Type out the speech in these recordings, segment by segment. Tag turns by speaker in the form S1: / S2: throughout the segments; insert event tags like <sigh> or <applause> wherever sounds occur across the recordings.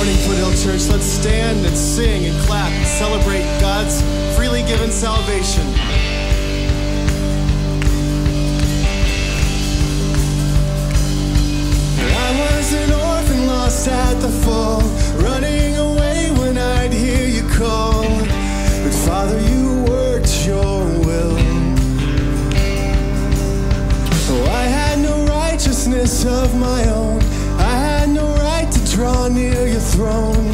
S1: morning, Foothill Church. Let's stand and sing and clap and celebrate God's freely given salvation. I was an orphan lost at the fall, running.
S2: grown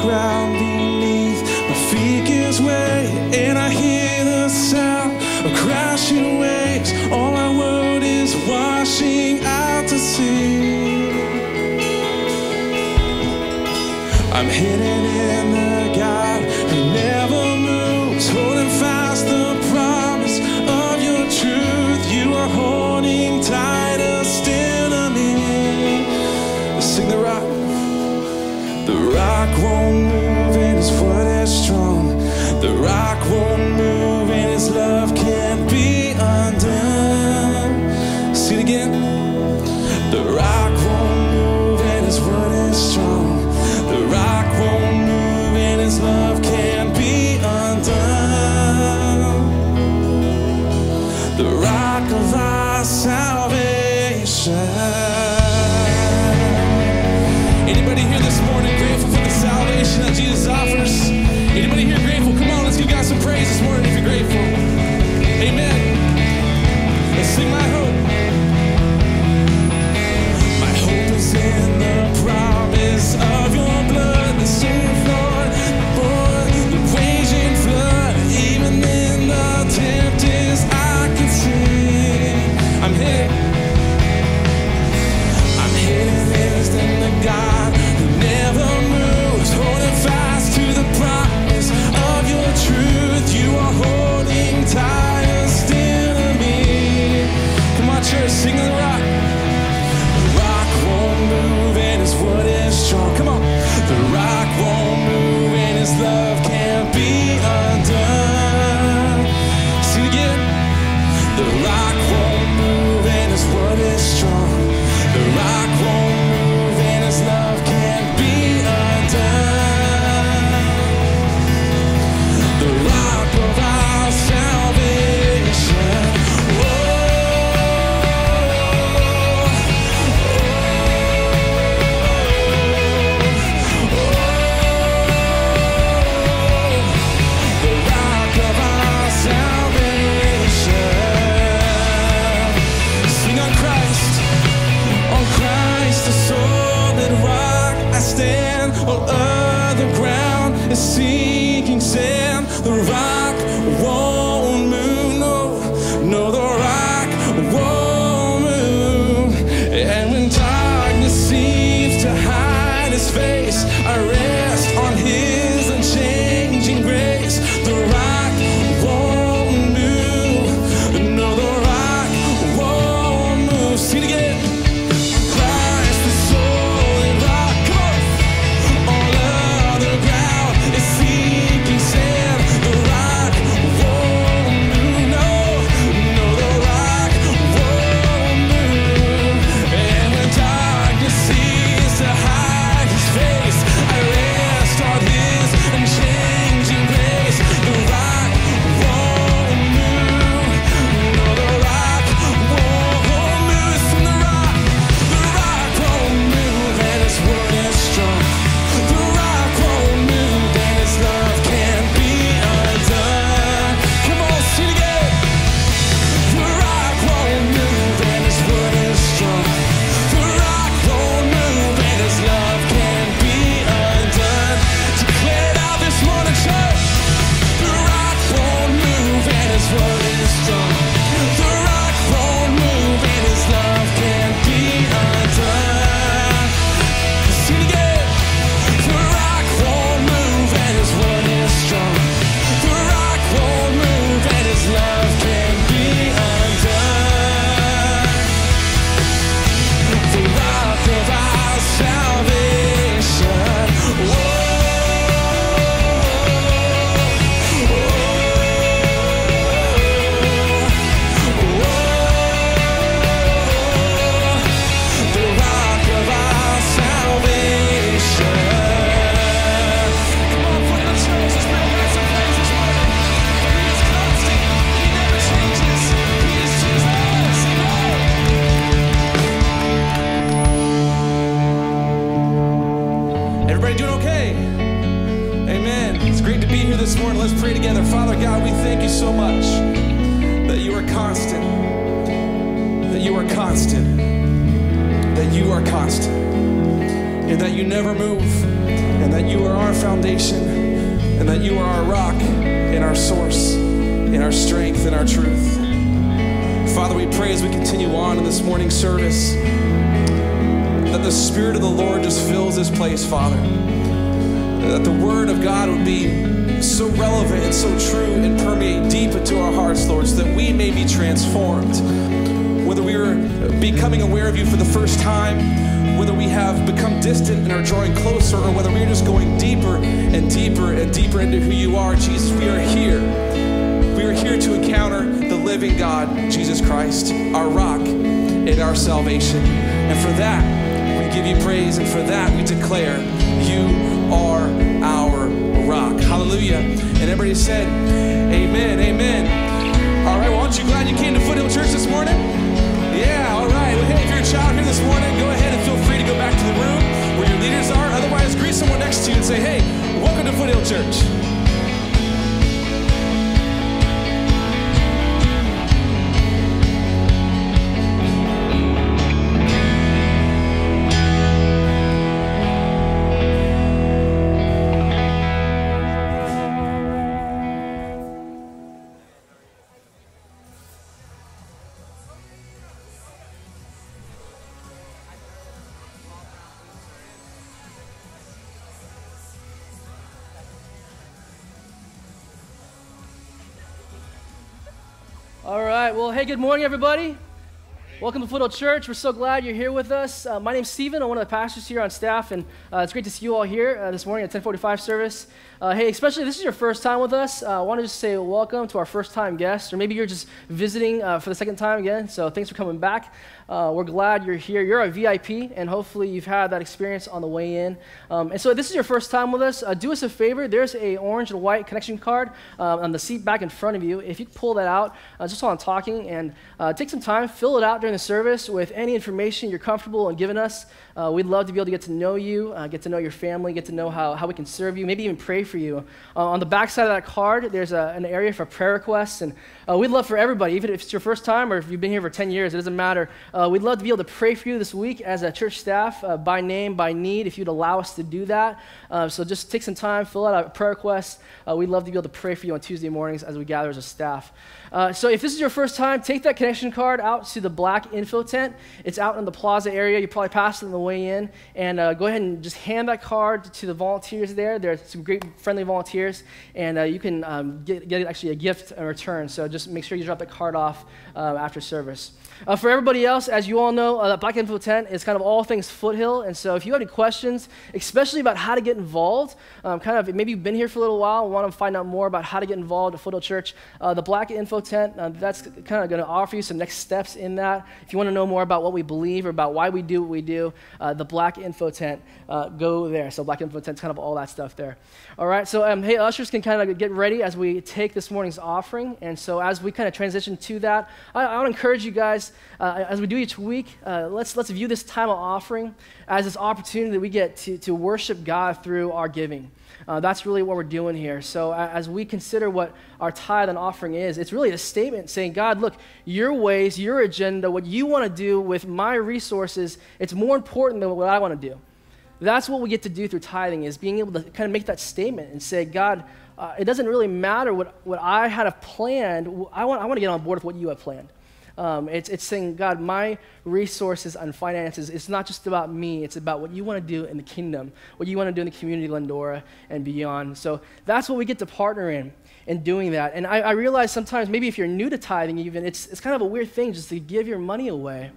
S2: ground beneath my feet gives way, and I hear the sound of crashing waves. All our world is washing out to sea. I'm hidden in the aware of you for the first time, whether we have become distant and are drawing closer, or whether we are just going deeper and deeper and deeper into who you are, Jesus, we are here. We are here to encounter the living God, Jesus Christ, our rock and our salvation. And for that, we give you praise, and for that, we declare you are our rock. Hallelujah. And everybody said, Amen, amen. All right, well, aren't you glad you came to Foothill Church this morning? Child here this morning, go ahead and feel free to go back to the room where your leaders are. Otherwise, greet someone next to you and say, Hey, welcome to Foothill Church.
S3: Good morning, everybody. Welcome to Foothill Church. We're so glad you're here with us. Uh, my name's Stephen. I'm one of the pastors here on staff, and uh, it's great to see you all here uh, this morning at 1045 service. Uh, hey, especially if this is your first time with us, uh, I want to just say welcome to our first time guests, or maybe you're just visiting uh, for the second time again, so thanks for coming back. Uh, we're glad you're here. You're a VIP, and hopefully you've had that experience on the way in. Um, and so, if this is your first time with us, uh, do us a favor. There's a orange and white connection card uh, on the seat back in front of you. If you pull that out, uh, just while I'm talking, and uh, take some time, fill it out during the service with any information you're comfortable in giving us. Uh, we'd love to be able to get to know you, uh, get to know your family, get to know how, how we can serve you, maybe even pray for you. Uh, on the back side of that card, there's a, an area for prayer requests, and uh, we'd love for everybody, even if it's your first time or if you've been here for 10 years, it doesn't matter. Uh, we'd love to be able to pray for you this week as a church staff, uh, by name, by need, if you'd allow us to do that. so just take some time, fill out a prayer request. we'd love to be able to pray for you on Tuesday mornings as we gather as a staff. Uh, so if this is your first time, take that connection card out to the black info tent. It's out in the plaza area. You probably passed it on the way in. And uh, go ahead and just hand that card to the volunteers there. There are some great friendly volunteers. And uh, you can um, get, get actually a gift in return. So just make sure you drop that card off uh, after service. Uh, for everybody else, as you all know, uh, Black Info Tent is kind of all things foothill. And so if you have any questions, especially about how to get involved, um, kind of maybe you've been here for a little while and want to find out more about how to get involved at Foothill Church, uh, the Black Info Tent, uh, that's kind of going to offer you some next steps in that. If you want to know more about what we believe or about why we do what we do, uh, the Black Info Tent, uh, go there. So Black Info Tent, kind of all that stuff there. All right, so um, hey, ushers can kind of get ready as we take this morning's offering. And so as we kind of transition to that, I, I want to encourage you guys, uh, as we do each week, uh, let's, let's view this time of offering as this opportunity that we get to, to worship God through our giving. Uh, that's really what we're doing here. So, as we consider what our tithe and offering is, it's really a statement saying, God, look, your ways, your agenda, what you want to do with my resources, it's more important than what I want to do. That's what we get to do through tithing, is being able to kind of make that statement and say, God, uh, it doesn't really matter what, what I had planned. I want, I want to get on board with what you have planned. Um, it's, it's saying, God, my resources and finances, it's not just about me, it's about what you want to do in the kingdom, what you want to do in the community, Glendora, and beyond. So that's what we get to partner in in doing that. And I, I realize sometimes, maybe if you're new to tithing, even, it's, it's kind of a weird thing just to give your money away.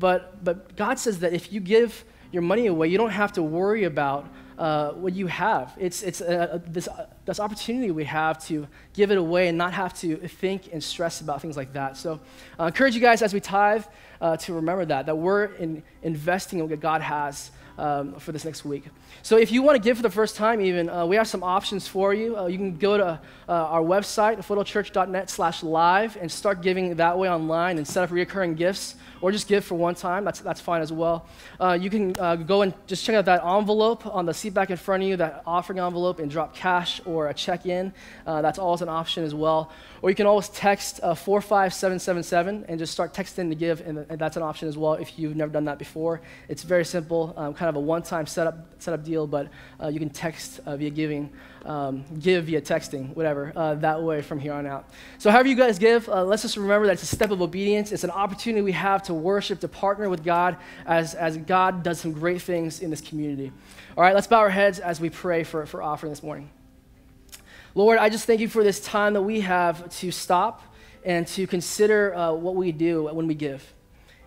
S3: But, but God says that if you give your money away, you don't have to worry about uh, what you have. It's, it's uh, this, uh, this opportunity we have to give it away and not have to think and stress about things like that. So I encourage you guys as we tithe to remember that, that we're in, investing in what God has um, for this next week. So if you want to give for the first time even, we have some options for you. You can go to uh, our website, foothillchurch.net slash live, and start giving that way online and set up recurring gifts, or just give for one time. That's, that's fine as well. Uh, you can uh, go and just check out that envelope on the seat back in front of you, that offering envelope, and drop cash or a check in. Uh, that's always an option as well. Or you can always text uh, 45777 and just start texting to give, and, and, that's an option as well if you've never done that before. It's very simple, um, kind of a one time setup, setup deal, but uh, you can text via giving um, give via texting, whatever, uh, that way from here on out. So, however you guys give, uh, let's just remember that it's a step of obedience. It's an opportunity we have to worship, to partner with God as, as God does some great things in this community. All right, let's bow our heads as we pray for, for offering this morning. Lord, I just thank you for this time that we have to stop and to consider uh, what we do when we give.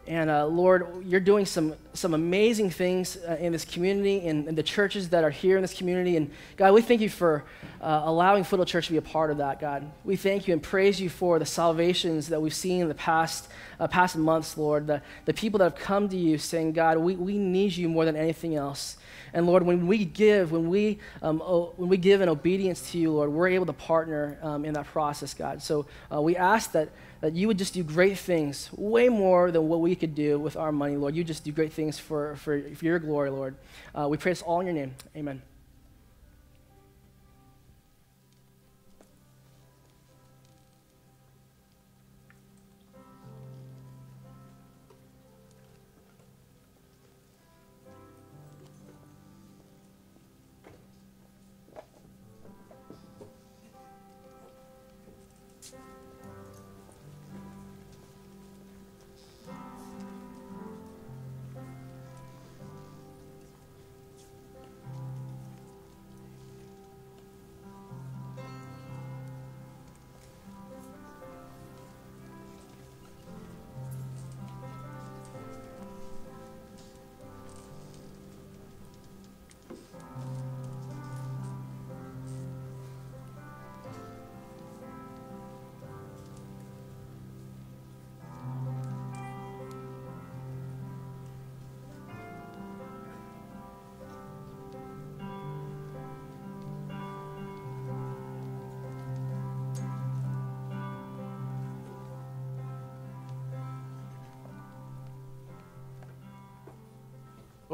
S3: And uh, Lord, you're doing some, some amazing things uh, in this community and, the churches that are here in this community. And God, we thank you for uh, allowing Foothill Church to be a part of that, God. We thank you and praise you for the salvations that we've seen in the past, uh, past months, Lord. The, the people that have come to you saying, God, we, we need you more than anything else. And Lord, when we give, when we, um, when we give in obedience to you, Lord, we're able to partner um, in that process, God. So uh, we ask that that you would just do great things, way more than what we could do with our money, Lord. You just do great things for, for, for your glory, Lord. Uh, we pray this all in your name. Amen.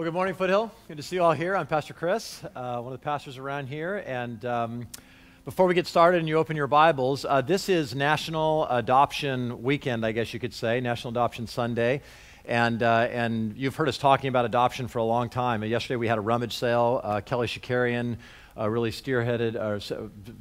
S4: Good morning, Foothill. Good to see you all here. I'm Pastor Chris, uh, one of the pastors around here. And um, before we get started and you open your Bibles, uh, this is National Adoption Weekend, I guess you could say, National Adoption Sunday. And, uh, and you've heard us talking about adoption for a long time. Yesterday we had a rummage sale. Uh, Kelly Shakarian uh, really spearheaded, or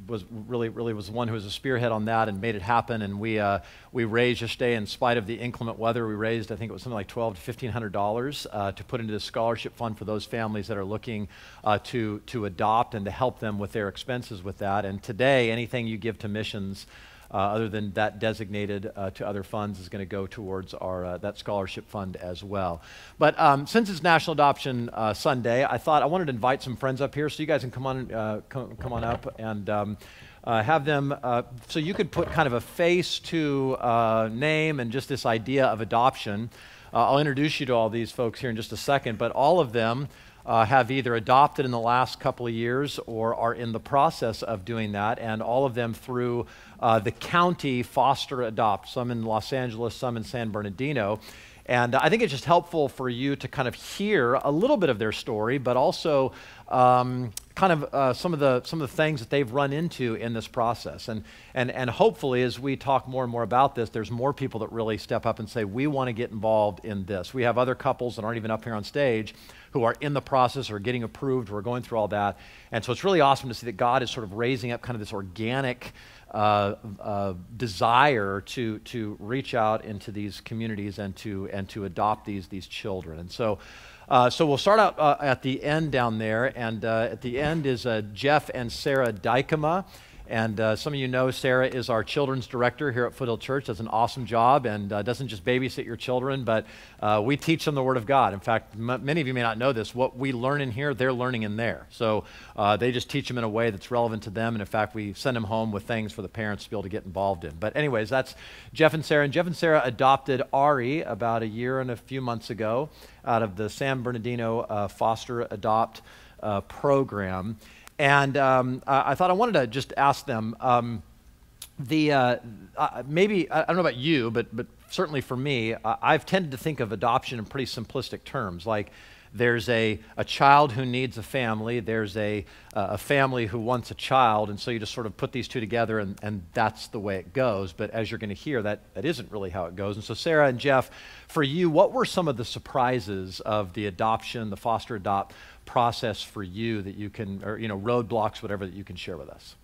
S4: was really really was the one who was a spearhead on that and made it happen. And we uh, we raised just day, in spite of the inclement weather, we raised I think it was something like twelve to fifteen hundred dollars uh, to put into the scholarship fund for those families that are looking uh, to to adopt and to help them with their expenses with that. And today, anything you give to missions uh, other than that designated uh, to other funds is going to go towards our uh, that scholarship fund as well. But um, since it's National Adoption uh, Sunday, I thought I wanted to invite some friends up here so you guys can come on uh, come, come, on up and. Um, uh, have them so you could put kind of a face to name and just this idea of adoption. I'll introduce you to all these folks here in just a second, but all of them uh, have either adopted in the last couple of years or are in the process of doing that, and all of them through uh, the county foster adopt, some in Los Angeles, some in San Bernardino. And I think it's just helpful for you to kind of hear a little bit of their story, but also um, kind of uh, some of the some of the things that they've run into in this process. And and and hopefully, as we talk more and more about this, there's more people that really step up and say, we want to get involved in this. We have other couples that aren't even up here on stage who are in the process or getting approved, who are going through all that. And so it's really awesome to see that God is sort of raising up kind of this organic uh, uh, desire to, to reach out into these communities and to, and to adopt these, these children. And so, uh, so we'll start out uh, at the end down there. And uh, at the end is uh, Jeff and Sarah Dykema. And uh, some of you know Sarah is our children's director here at Foothill Church. Does an awesome job and uh, doesn't just babysit your children, but uh, we teach them the Word of God. In fact, m- many of you may not know this. What we learn in here, they're learning in there. So uh, they just teach them in a way that's relevant to them. And in fact, we send them home with things for the parents to be able to get involved in. But, anyways, that's Jeff and Sarah. And Jeff and Sarah adopted Ari about a year and a few months ago out of the San Bernardino uh, Foster Adopt uh, program. And um, I, thought I wanted to just ask them um, the uh, uh, maybe I don't know about you, but but certainly for me, uh, I've tended to think of adoption in pretty simplistic terms. Like there's a, a child who needs a family, there's a, a family who wants a child, and so you just sort of put these two together, and, and that's the way it goes. But as you're going to hear, that, that isn't really how it goes. And so, Sarah and Jeff, for you, what were some of the surprises of the adoption, the foster adopt process for you that you can, or, you know, roadblocks, whatever, that you can share with us?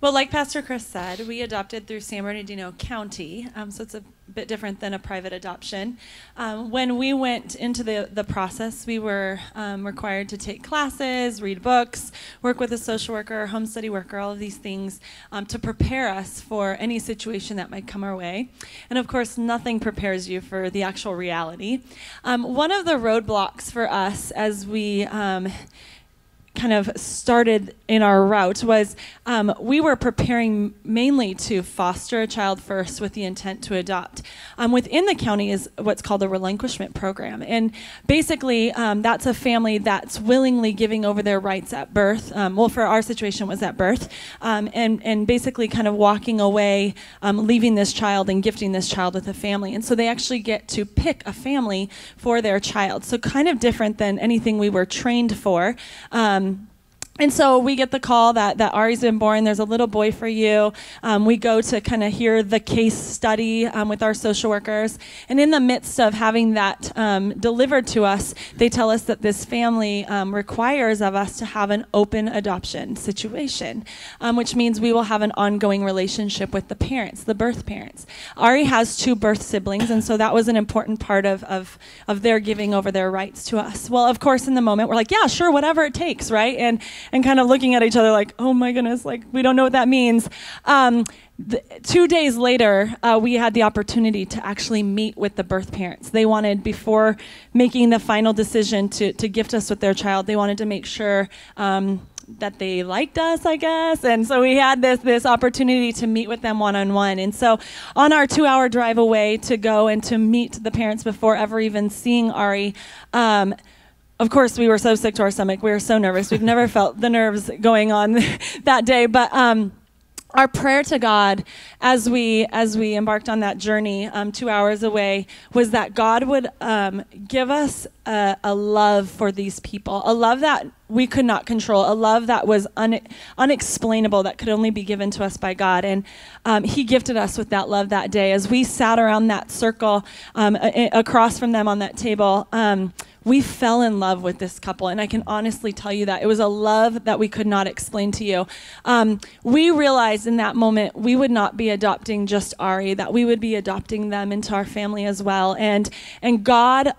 S5: Well, like Pastor Chris said, we adopted through San Bernardino County, um, so it's a bit different than a private adoption. Um, when we went into the, the process, we were um, required to take classes, read books, work with a social worker, home study worker, all of these things um, to prepare us for any situation that might come our way. And of course, nothing prepares you for the actual reality. Um, one of the roadblocks for us as we um, kind of started in our route was um, we were preparing mainly to foster a child first with the intent to adopt. Um, within the county is what's called a relinquishment program. And basically, um, that's a family that's willingly giving over their rights at birth. Um, well, for our situation, was at birth. Um, and, and basically, kind of walking away, um, leaving this child and gifting this child with a family. And so they actually get to pick a family for their child. So, kind of different than anything we were trained for. And so we get the call that, that Ari's been born. There's a little boy for you. Um, we go to kind of hear the case study um, with our social workers. And in the midst of having that um, delivered to us, they tell us that this family um, requires of us to have an open adoption situation, um, which means we will have an ongoing relationship with the parents, the birth parents. Ari has two birth siblings, and so that was an important part of, of, of their giving over their rights to us. Well, of course, in the moment, we're like, yeah, sure, whatever it takes, right? And and kind of looking at each other like, oh my goodness, like we don't know what that means. Um, two days later, uh, we had the opportunity to actually meet with the birth parents. They wanted, before making the final decision to, to gift us with their child, they wanted to make sure um, that they liked us, I guess. And so we had this this opportunity to meet with them one on one. And so on our two hour drive away to go and to meet the parents before ever even seeing Ari. Um, of course, we were so sick to our stomach. We were so nervous. We've never felt the nerves going on <laughs> that day. But um, our prayer to God as we as we embarked on that journey um, two hours away was that God would um, give us a, a, love for these people, a love that we could not control, a love that was un, unexplainable, that could only be given to us by God. And um, He gifted us with that love that day as we sat around that circle um, across from them on that table um, we fell in love with this couple, and I can honestly tell you that it was a love that we could not explain to you. Um, we realized in that moment we would not be adopting just Ari, that we would be adopting them into our family as well, and and God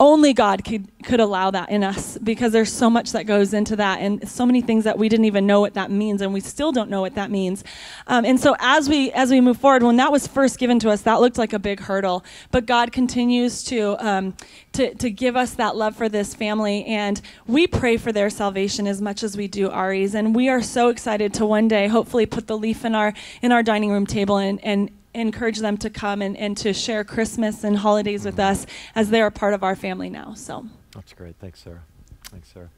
S5: only God could, could allow that in us because there's so much that goes into that and so many things that we didn't even know what that means and we still don't know what that means. Um, and so as we as we move forward, when that was first given to us, that looked like a big hurdle. But God continues to um, to, to give us that love for this family and we pray for their salvation as much as we do Ari's. And we are so excited to one day hopefully put the leaf in our in our dining room table and, and encourage them to come and, and to share Christmas and holidays with us as they're a part of our family now. So
S4: that's great. Thanks, Sarah. Thanks, Sarah.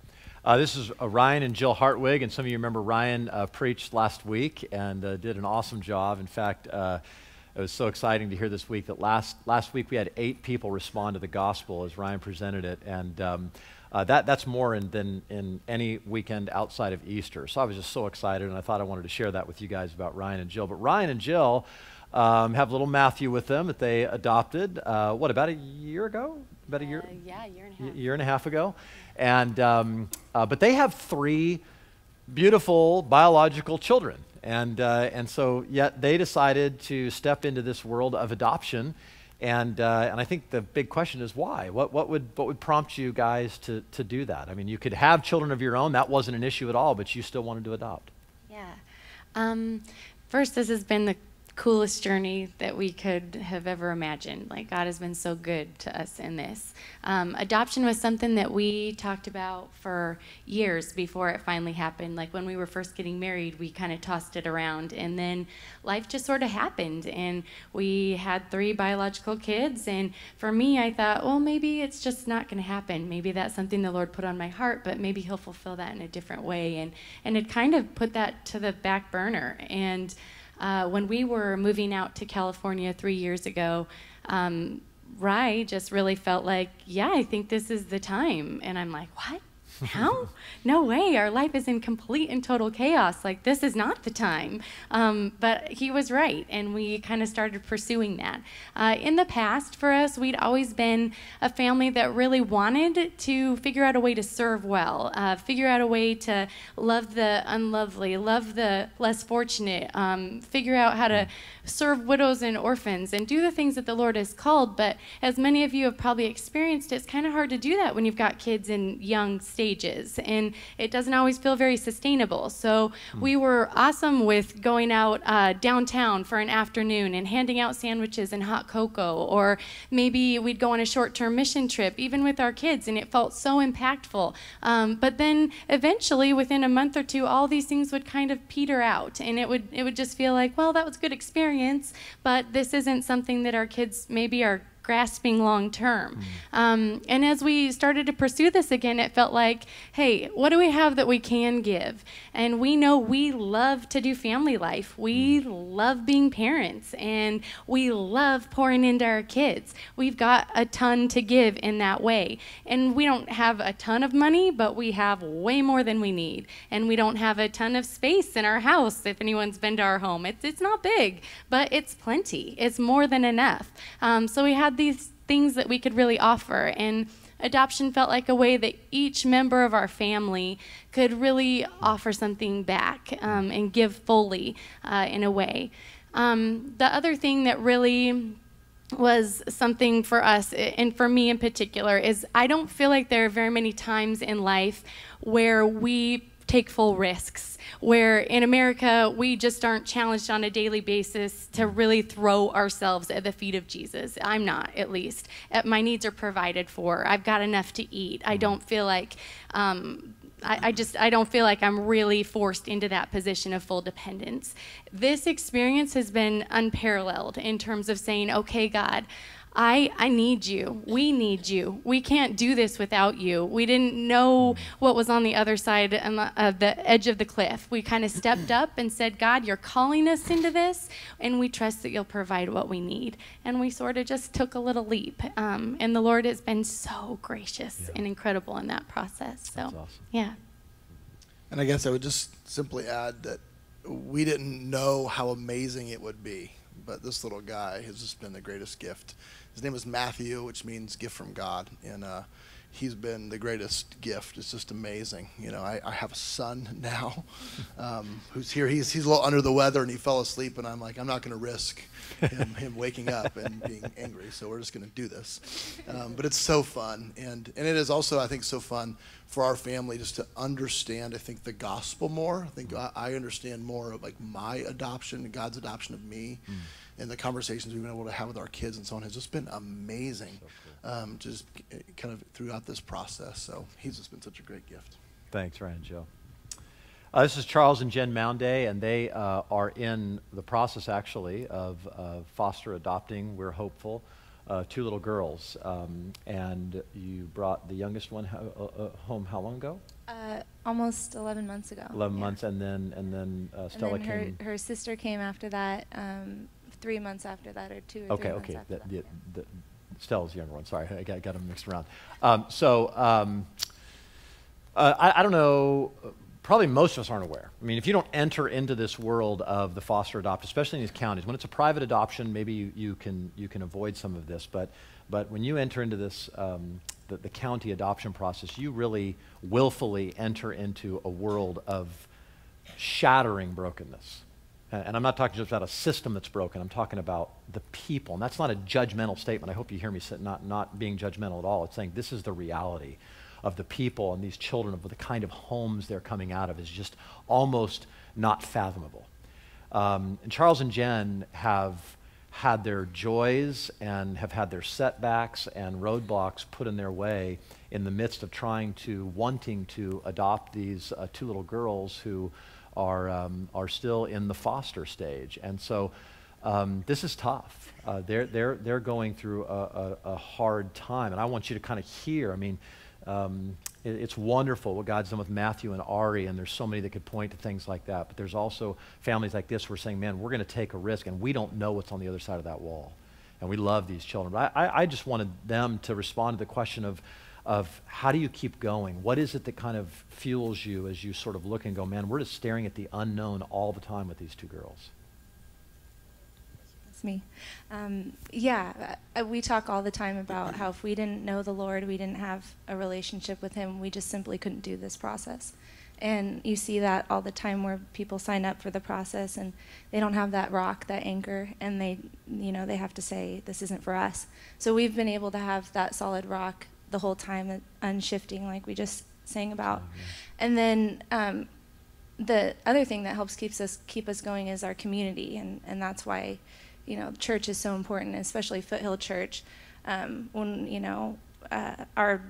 S4: Uh, this is uh, Ryan and Jill Hartwig, and some of you remember Ryan uh, preached last week and uh, did an awesome job. In fact, uh, it was so exciting to hear this week that last last week we had eight people respond to the gospel as Ryan presented it, and um, uh, that that's more in, than in any weekend outside of Easter. So I was just so excited, and I thought I wanted to share that with you guys about Ryan and Jill. But Ryan and Jill um, have little Matthew with them that they adopted, uh, what, about a year ago? About a year?
S6: Uh, yeah, a year and a half.
S4: year and a half ago. And, um, uh, but they have three beautiful biological children. And, uh, and so, yet they decided to step into this world of adoption. And, uh, and I think the big question is why? What, what, would, what would prompt you guys to, to do that? I mean, you could have children of your own, that wasn't an issue at all, but you still wanted to adopt.
S6: Yeah. Um, first, this has been the coolest journey that we could have ever imagined. Like, God has been so good to us in this. Um, adoption was something that we talked about for years before it finally happened. Like, when we were first getting married, we kind of tossed it around. And then life just sort of happened. And we had three biological kids. And for me, I thought, well, maybe it's just not going to happen. Maybe that's something the Lord put on my heart, but maybe He'll fulfill that in a different way. And, and it kind of put that to the back burner. And uh, when we were moving out to California three years ago, um, Rye just really felt like, yeah, I think this is the time. And I'm like, what? Now? no way. Our life is in complete and total chaos. Like, this is not the time. Um, but he was right, and we kind of started pursuing that. Uh, in the past, for us, we'd always been a family that really wanted to figure out a way to serve well, uh, figure out a way to love the unlovely, love the less fortunate, um, figure out how to serve widows and orphans, and do the things that the Lord has called. But as many of you have probably experienced, it's kind of hard to do that when you've got kids in young stages, and it doesn't always feel very sustainable. So we were awesome with going out uh, downtown for an afternoon and handing out sandwiches and hot cocoa, or maybe we'd go on a short-term mission trip, even with our kids, and it felt so impactful. Um, but then eventually, within a month or two, all these things would kind of peter out, and it would it would just feel like, well, that was a good experience, but this isn't something that our kids maybe are grasping long term. Um, and as we started to pursue this again, it felt like, hey, what do we have that we can give? And we know we love to do family life. We love being parents and we love pouring into our kids. We've got a ton to give in that way. And we don't have a ton of money, but we have way more than we need. And we don't have a ton of space in our house if anyone's been to our home. It's, it's not big, but it's plenty. It's more than enough. Um, so we had these things that we could really offer. And adoption felt like a way that each member of our family could really offer something back um, and give fully uh, in a way. Um, the other thing that really was something for us, and for me in particular, is I don't feel like there are very many times in life where we take full risks. Where in America, we just aren't challenged on a daily basis to really throw ourselves at the feet of Jesus. I'm not, at least. Uh, My needs are provided for. I've got enough to eat. I don't feel like. Um, I, I just I don't feel like I'm really forced into that position of full dependence. This experience has been unparalleled in terms of saying, okay, God, I, I need you. We need you. We can't do this without you. We didn't know what was on the other side of the- edge of the cliff. We kind of stepped up and said, God, you're calling us into this, and we trust that you'll provide what we need. And we sort of just took a little leap. Um, and the Lord has been so gracious and incredible in that process. So,
S4: That's awesome.
S6: yeah.
S7: And I guess I would just simply add that we didn't know how amazing it would be, but this little guy has just been the greatest gift. His name is Matthew, which means gift from God, and uh, he's been the greatest gift. It's just amazing. You know, I, I have a son <laughs> now um, who's here. He's he's a little under the weather and he fell asleep, and I'm like, I'm not going to risk him, <laughs> him waking up and being angry, so we're just going to do this. Um, but it's so fun, and and it is also I think so fun for our family just to understand. I think the gospel more. I think I, I understand more of like my adoption, God's adoption of me, and the conversations we've been able to have with our kids and so on has just been amazing. Um, just kind of throughout this process. So he's just been such a great gift.
S4: Thanks, Ryan and Joe. Uh, this is Charles and Jen Mounday, and they uh, are in the process actually of uh, foster adopting. We're hopeful. Uh, two little girls, um, and you brought the youngest one ho- uh, uh, home how long ago?
S8: Uh, almost 11 months ago.
S4: Eleven
S8: yeah.
S4: months, and then and then uh,
S8: And
S4: Stella
S8: then her,
S4: came.
S8: her sister came after that, um, three months after that, or two or
S4: Okay,
S8: three months
S4: okay.
S8: after
S4: The,
S8: that.
S4: the,
S8: yeah.
S4: the, Stella's the younger one. Sorry, <laughs> I got, got them mixed around. Um, so um, uh, I, I don't know. Probably most of us aren't aware. I mean, if you don't enter into this world of the foster adopt, especially in these counties, when it's a private adoption, maybe you, you can you can avoid some of this. But but when you enter into this um, the, the county adoption process, you really willfully enter into a world of shattering brokenness. Uh, And I'm not talking just about a system that's broken. I'm talking about the people. And that's not a judgmental statement. I hope you hear me not, not being judgmental at all. It's saying this is the reality of the people and these children, of the kind of homes they're coming out of, is just almost not fathomable. Um, and Charles and Jen have had their joys and have had their setbacks and roadblocks put in their way in the midst of trying to, wanting to adopt these uh, two little girls who are, um, are still in the foster stage. And so um, this is tough. Uh, they're, they're, they're going through a, a, a hard time. And I want you to kind of hear, I mean, um, it- it's wonderful what God's done with Matthew and Ari, and there's so many that could point to things like that. But there's also families like this who are saying, man, we're going to take a risk, and we don't know what's on the other side of that wall. And we love these children. But I, I, I just wanted them to respond to the question of, of how do you keep going? What is it that kind of fuels you as you sort of look and go, man, we're just staring at the unknown all the time with these two girls?
S8: That's me. Um, yeah, we talk all the time about how if we didn't know the Lord, we didn't have a relationship with Him, we just simply couldn't do this process. And you see that all the time where people sign up for the process and they don't have that rock, that anchor, and they, you know, they have to say, this isn't for us. So we've been able to have that solid rock the whole time, unshifting, like we just sang about. And then um, the other thing that helps keeps us keep us going is our community, and, and that's why, you know, church is so important, especially Foothill Church. Um, when you know uh, our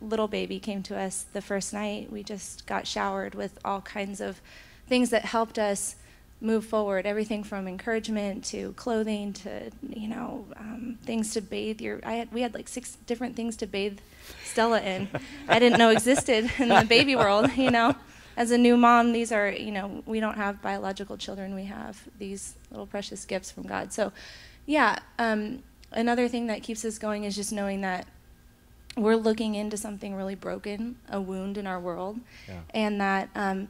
S8: little baby came to us the first night, we just got showered with all kinds of things that helped us move forward. Everything from encouragement to clothing to you know um, things to bathe your. I had we had like six different things to bathe Stella in. I didn't know existed in the baby world. You know, as a new mom, these are you know we don't have biological children. We have these little precious gifts from God. So, yeah. Um, another thing that keeps us going is just knowing that we're looking into something really broken, a wound in our world,
S4: Yeah.
S8: and that um,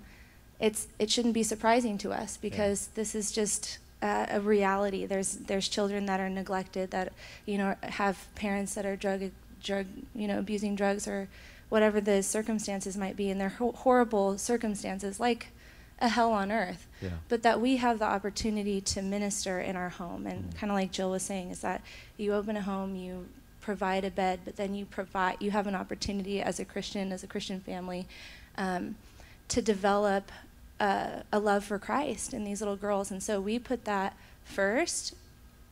S8: it's it shouldn't be surprising to us because this is just uh, a reality. There's there's children that are neglected that you know have parents that are drug drug you know abusing drugs or whatever the circumstances might be, and they're ho- horrible circumstances like a hell on earth.
S4: Yeah.
S8: But that we have the opportunity to minister in our home, and kind of like Jill was saying, is that you open a home, you provide a bed, but then you provide you have an opportunity as a Christian, as a Christian family, um, to develop uh, a love for Christ in these little girls. And so we put that first.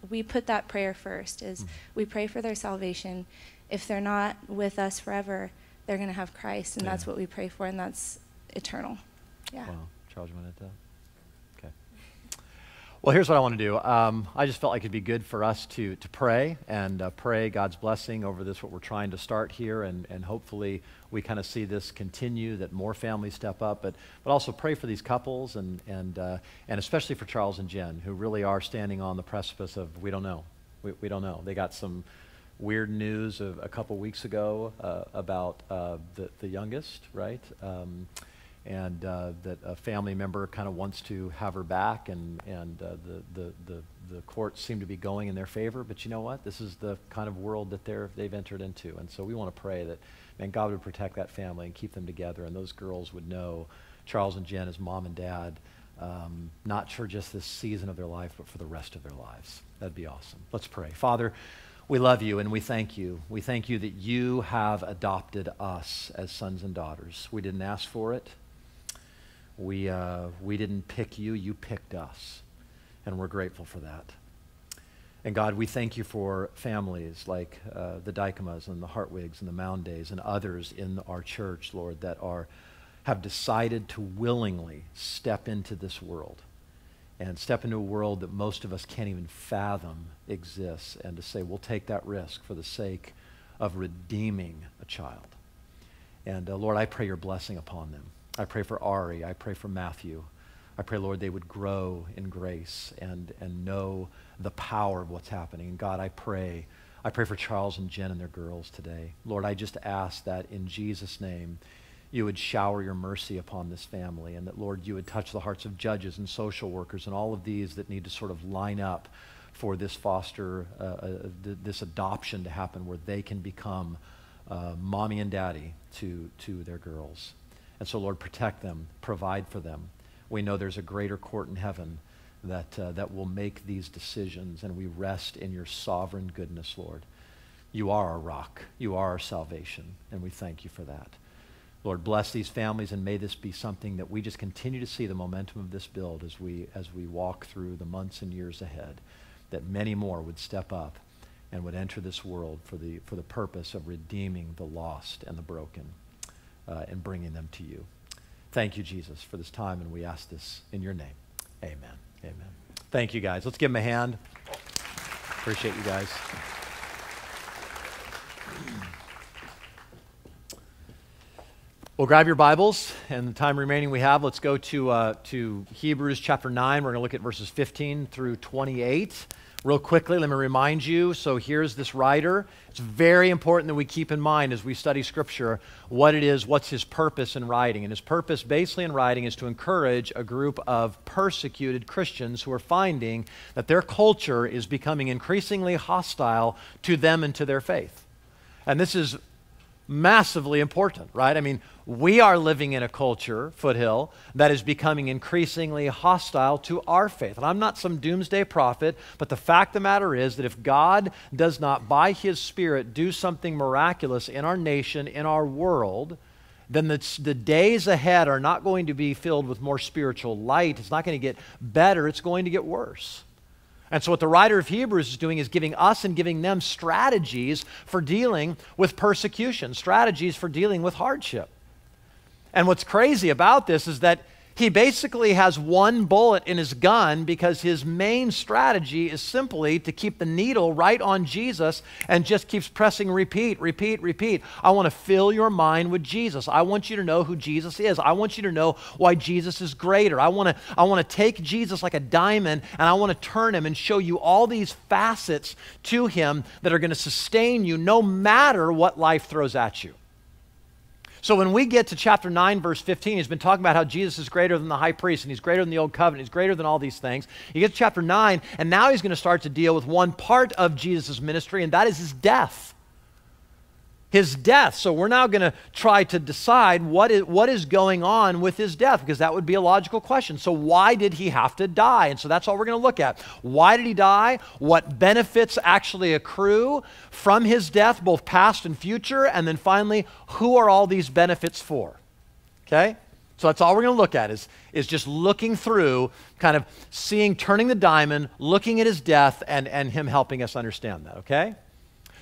S8: We put that prayer first. Is we pray for their salvation. If they're not with us forever, they're going to have Christ, and that's what we pray for, and that's eternal. Yeah.
S4: Wow. Charles, you want to? Okay. Well, here's what I want to do. Um, I just felt like it'd be good for us to, to pray and uh, pray God's blessing over this, what we're trying to start here, and, and hopefully we kind of see this continue, that more families step up, but, but also pray for these couples and, and, uh, and especially for Charles and Jen, who really are standing on the precipice of we don't know. We, we don't know. They got some weird news of a couple weeks ago uh, about uh, the, the youngest, right? Um, and uh, that a family member kind of wants to have her back, and, and uh, the, the, the, the courts seem to be going in their favor. But you know what? This is the kind of world that they're, they've entered into. And so we want to pray that, man, God would protect that family and keep them together, and those girls would know Charles and Jen as mom and dad, um, not for just this season of their life, but for the rest of their lives. That'd be awesome. Let's pray. Father, we love you and we thank you. We thank you that you have adopted us as sons and daughters. We didn't ask for it. We, uh, we didn't pick you, you picked us. And we're grateful for that. And God, we thank you for families like uh, the Dykemas and the Hartwigs and the Moundays and others in our church, Lord, that are, have decided to willingly step into this world and step into a world that most of us can't even fathom exists and to say, we'll take that risk for the sake of redeeming a child. And uh, Lord, I pray your blessing upon them. I pray for Ari. I pray for Matthew. I pray, Lord, they would grow in grace and, and know the power of what's happening. And God, I pray, I pray for Charles and Jen and their girls today. Lord, I just ask that in Jesus' name, you would shower your mercy upon this family, and that, Lord, you would touch the hearts of judges and social workers and all of these that need to sort of line up for this foster, uh, uh, th- this adoption to happen where they can become uh, mommy and daddy to, to their girls. And so, Lord, protect them, provide for them. We know there's a greater court in heaven that, uh, that will make these decisions, and we rest in your sovereign goodness, Lord. You are our rock, you are our salvation, and we thank you for that. Lord, bless these families, and may this be something that we just continue to see the momentum of this build as we, as we walk through the months and years ahead, that many more would step up and would enter this world for the, for the purpose of redeeming the lost and the broken uh, and bringing them to you. Thank you, Jesus, for this time, and we ask this in your name. Amen. Amen. Thank you, guys. Let's give them a hand. Appreciate you guys. Well, grab your Bibles, and the time remaining we have, let's go to, uh, to Hebrews chapter 9. We're going to look at verses 15 through 28. Real quickly, let me remind you. So here's this writer. It's very important that we keep in mind as we study Scripture what it is, what's his purpose in writing. And his purpose, basically, in writing, is to encourage a group of persecuted Christians who are finding that their culture is becoming increasingly hostile to them and to their faith. And this is massively important, right? I mean, we are living in a culture, Foothill, that is becoming increasingly hostile to our faith. And I'm not some doomsday prophet, but the fact of the matter is that if God does not, by His Spirit, do something miraculous in our nation, in our world, then the, the days ahead are not going to be filled with more spiritual light. It's not going to get better, it's going to get worse. And so, what the writer of Hebrews is doing is giving us and giving them strategies for dealing with persecution, strategies for dealing with hardship. And what's crazy about this is that he basically has one bullet in his gun because his main strategy is simply to keep the needle right on Jesus and just keeps pressing repeat, repeat, repeat. I want to fill your mind with Jesus. I want you to know who Jesus is. I want you to know why Jesus is greater. I want to I want to take Jesus like a diamond and I want to turn him and show you all these facets to him that are going to sustain you no matter what life throws at you. So when we get to chapter 9, verse 15, he's been talking about how Jesus is greater than the high priest and he's greater than the old covenant, he's greater than all these things. He gets to chapter 9, and now he's going to start to deal with one part of Jesus' ministry, and that is his death his death. So we're now going to try to decide what is, what is going on with his death, because that would be a logical question. So, why did he have to die? And so that's all we're going to look at. Why did he die? What benefits actually accrue from his death, both past and future? And then finally, who are all these benefits for? Okay? So that's all we're going to look at is, is just looking through, kind of seeing, turning the diamond, looking at his death, and, and him helping us understand that, okay?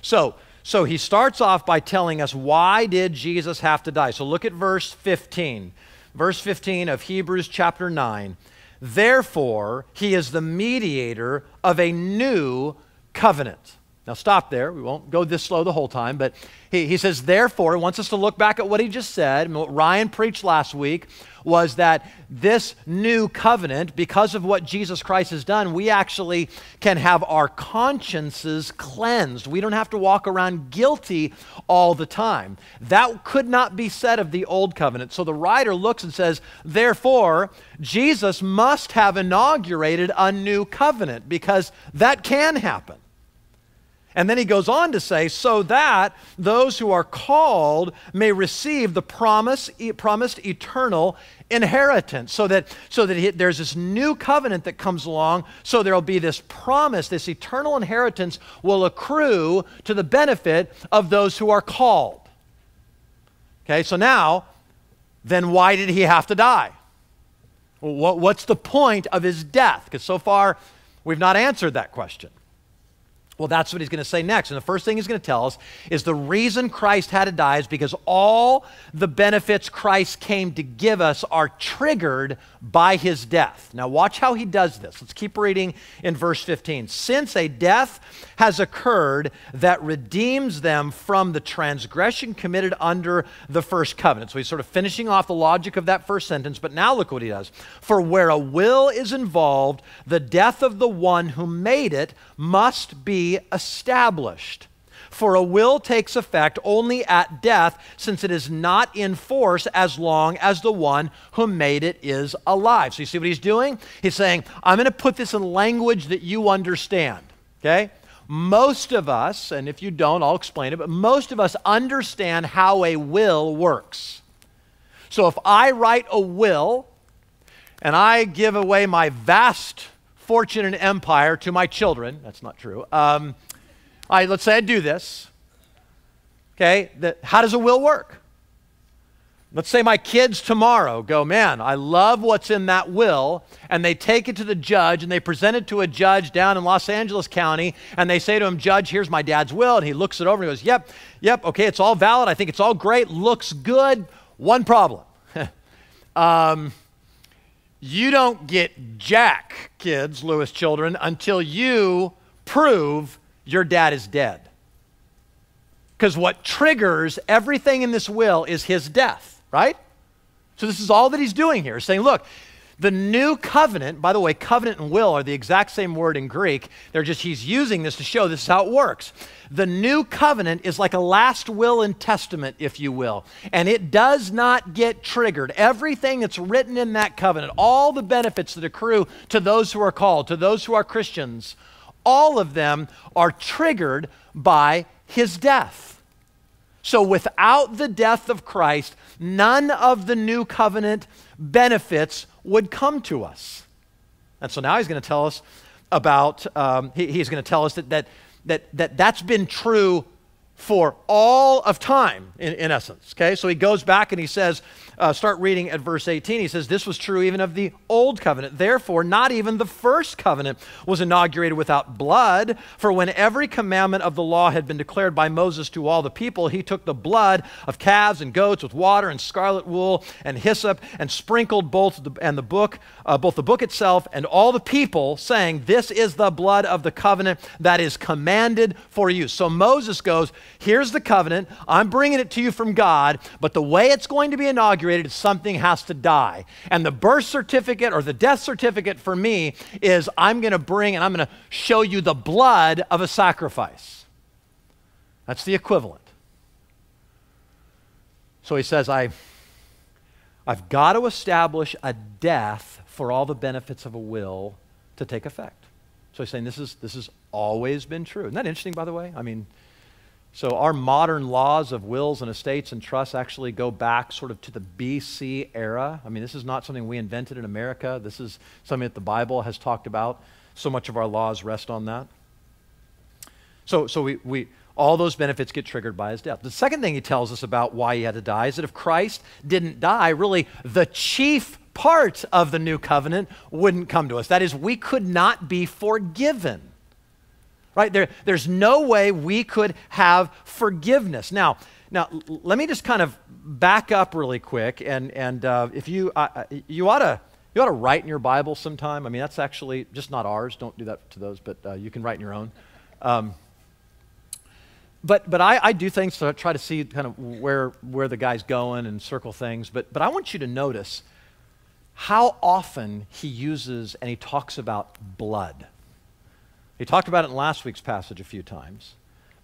S4: So, so he starts off by telling us why did Jesus have to die? So look at verse 15. Verse 15 of Hebrews chapter 9. Therefore, he is the mediator of a new covenant. Now, stop there. We won't go this slow the whole time, but he, he says, therefore, he wants us to look back at what he just said. And what Ryan preached last week was that this new covenant, because of what Jesus Christ has done, we actually can have our consciences cleansed. We don't have to walk around guilty all the time. That could not be said of the old covenant. So the writer looks and says, therefore, Jesus must have inaugurated a new covenant because that can happen. And then he goes on to say, so that those who are called may receive the promise, promised eternal inheritance. So that, so that he, there's this new covenant that comes along, so there'll be this promise, this eternal inheritance will accrue to the benefit of those who are called. Okay, so now, then why did he have to die? What, what's the point of his death? Because so far, we've not answered that question. Well, that's what he's going to say next. And the first thing he's going to tell us is the reason Christ had to die is because all the benefits Christ came to give us are triggered by his death. Now, watch how he does this. Let's keep reading in verse 15. Since a death has occurred that redeems them from the transgression committed under the first covenant. So he's sort of finishing off the logic of that first sentence, but now look what he does. For where a will is involved, the death of the one who made it must be established. For a will takes effect only at death, since it is not in force as long as the one who made it is alive. So you see what he's doing? He's saying, I'm going to put this in language that you understand. Okay? Most of us, and if you don't, I'll explain it, but most of us understand how a will works. So if I write a will and I give away my vast fortune and empire to my children. That's not true. Um, all right, let's say I do this. Okay, how does a will work? Let's say my kids tomorrow go, man, I love what's in that will, and they take it to the judge and they present it to a judge down in Los Angeles County, and they say to him, Judge, here's my dad's will. And he looks it over and he goes, Yep, yep, okay, it's all valid. I think it's all great, looks good. One problem. <laughs> um, you don't get jack, kids, Lewis children, until you prove your dad is dead. Because what triggers everything in this will is his death, right? So this is all that he's doing here, saying, look, The new covenant, by the way, covenant and will are the exact same word in Greek. They're just, he's using this to show this is how it works. The new covenant is like a last will and testament, if you will, and it does not get triggered. Everything that's written in that covenant, all the benefits that accrue to those who are called, to those who are Christians, all of them are triggered by his death. So without the death of Christ, none of the new covenant benefits would come to us. And so now he's going to tell us about, um, he, he's going to tell us that, that, that, that that's been true for all of time, in, in essence. Okay, so he goes back and he says, uh, start reading at verse 18. He says, This was true even of the old covenant. Therefore, not even the first covenant was inaugurated without blood. For when every commandment of the law had been declared by Moses to all the people, he took the blood of calves and goats with water and scarlet wool and hyssop and sprinkled both the, and the book, uh, both the book itself and all the people, saying, This is the blood of the covenant that is commanded for you. So Moses goes, Here's the covenant. I'm bringing it to you from God, but the way it's going to be inaugurated something has to die. And the birth certificate or the death certificate for me is I'm going to bring and I'm going to show you the blood of a sacrifice. That's the equivalent. So he says, I, I've got to establish a death for all the benefits of a will to take effect. So he's saying this is this has always been true. Isn't that interesting, by the way? I mean, so our modern laws of wills and estates and trusts actually go back sort of to the BC era. I mean, this is not something we invented in America. This is something that the Bible has talked about. So much of our laws rest on that. So, so we, we, all those benefits get triggered by his death. The second thing he tells us about why he had to die is that if Christ didn't die, really the chief part of the new covenant wouldn't come to us. That is, we could not be forgiven right? There, there's no way we could have forgiveness. Now, now let me just kind of back up really quick, and and uh, if you uh, you ought to you ought to write in your Bible sometime. I mean, that's actually just not ours. Don't do that to those, but uh, you can write in your own. Um, but but I, I do things to try to see kind of where where the guy's going and circle things. But but I want you to notice how often he uses and he talks about blood. He talked about it in last week's passage a few times.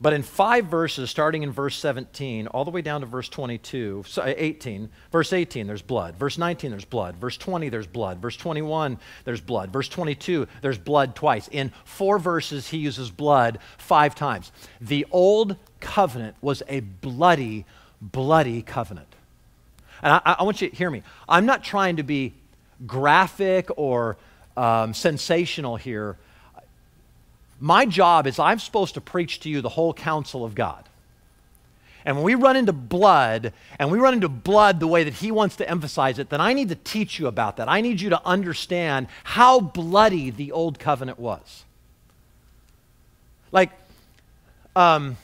S4: But in five verses, starting in verse 17, all the way down to verse 22, 18, verse 18, there's blood. Verse 19, there's blood. Verse 20, there's blood. Verse 21, there's blood. Verse 22, there's blood twice. In four verses, he uses blood five times. The old covenant was a bloody, bloody covenant. And I, I want you to hear me. I'm not trying to be graphic or um, sensational here my job is I'm supposed to preach to you the whole counsel of God. And when we run into blood, and we run into blood the way that he wants to emphasize it, then I need to teach you about that. I need you to understand how bloody the old covenant was. Like, um,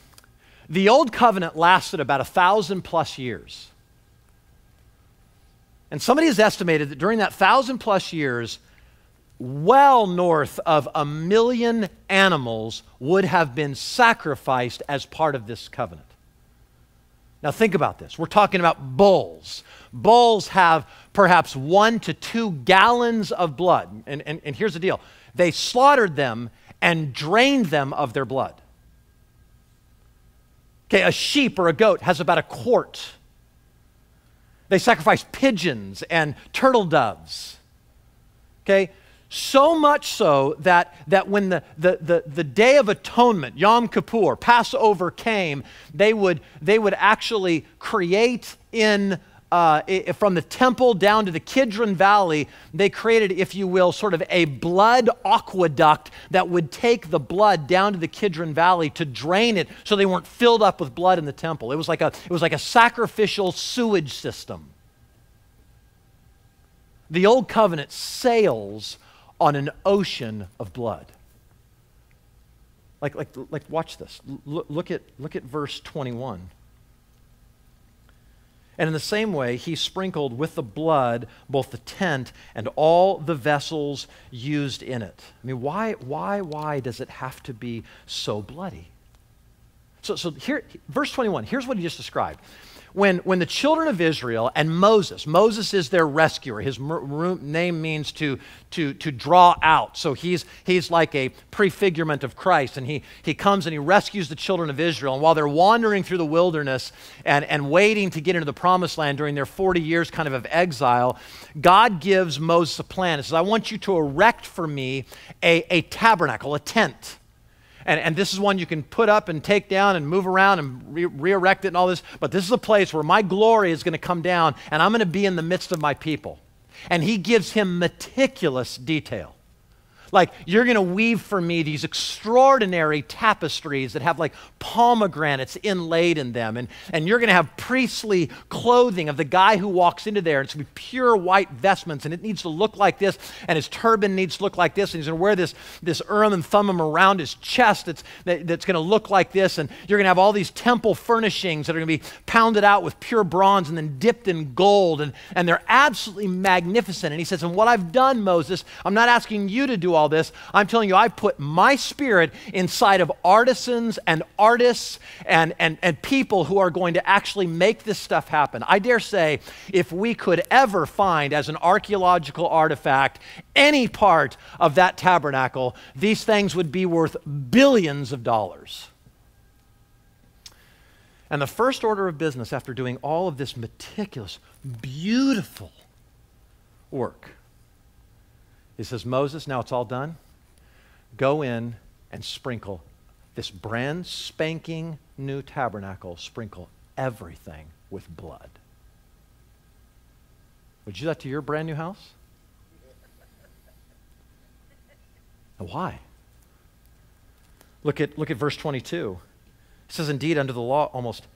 S4: the old covenant lasted about a thousand plus years. And somebody has estimated that during that thousand plus years, well north of a million animals would have been sacrificed as part of this covenant. Now, think about this. We're talking about bulls. Bulls have perhaps one to two gallons of blood. And, and, and here's the deal they slaughtered them and drained them of their blood. Okay, a sheep or a goat has about a quart. They sacrifice pigeons and turtle doves. Okay, so much so that, that when the, the, the, the Day of Atonement, Yom Kippur, Passover came, they would, they would actually create in, uh, from the temple down to the Kidron Valley, they created, if you will, sort of a blood aqueduct that would take the blood down to the Kidron Valley to drain it so they weren't filled up with blood in the temple. It was like a, it was like a sacrificial sewage system. The Old Covenant sails on an ocean of blood. Like, like, like watch this. L- look, at, look at verse 21. And in the same way, he sprinkled with the blood both the tent and all the vessels used in it. I mean, why, why, why does it have to be so bloody? So, so here, verse 21, here's what he just described. When, when the children of Israel and Moses, Moses is their rescuer. His name means to, to, to draw out. So he's, he's like a prefigurement of Christ. And he, he comes and he rescues the children of Israel. And while they're wandering through the wilderness and, and waiting to get into the promised land during their 40 years kind of of exile, God gives Moses a plan. He says, I want you to erect for me a, a tabernacle, a tent. And, and this is one you can put up and take down and move around and re- erect it and all this. But this is a place where my glory is going to come down and I'm going to be in the midst of my people. And he gives him meticulous detail. Like, you're going to weave for me these extraordinary tapestries that have like pomegranates inlaid in them. And, and you're going to have priestly clothing of the guy who walks into there. It's going to be pure white vestments. And it needs to look like this. And his turban needs to look like this. And he's going to wear this, this Urim and Thummim around his chest that's, that, that's going to look like this. And you're going to have all these temple furnishings that are going to be pounded out with pure bronze and then dipped in gold. And, and they're absolutely magnificent. And he says, And what I've done, Moses, I'm not asking you to do all this. I'm telling you, I put my spirit inside of artisans and artists and, and, and people who are going to actually make this stuff happen. I dare say, if we could ever find as an archaeological artifact any part of that tabernacle, these things would be worth billions of dollars. And the first order of business after doing all of this meticulous, beautiful work he says, Moses, now it's all done. Go in and sprinkle this brand spanking new tabernacle, sprinkle everything with blood. Would you do that to your brand new house? And why? Look at, look at verse 22. It says, Indeed, under the law, almost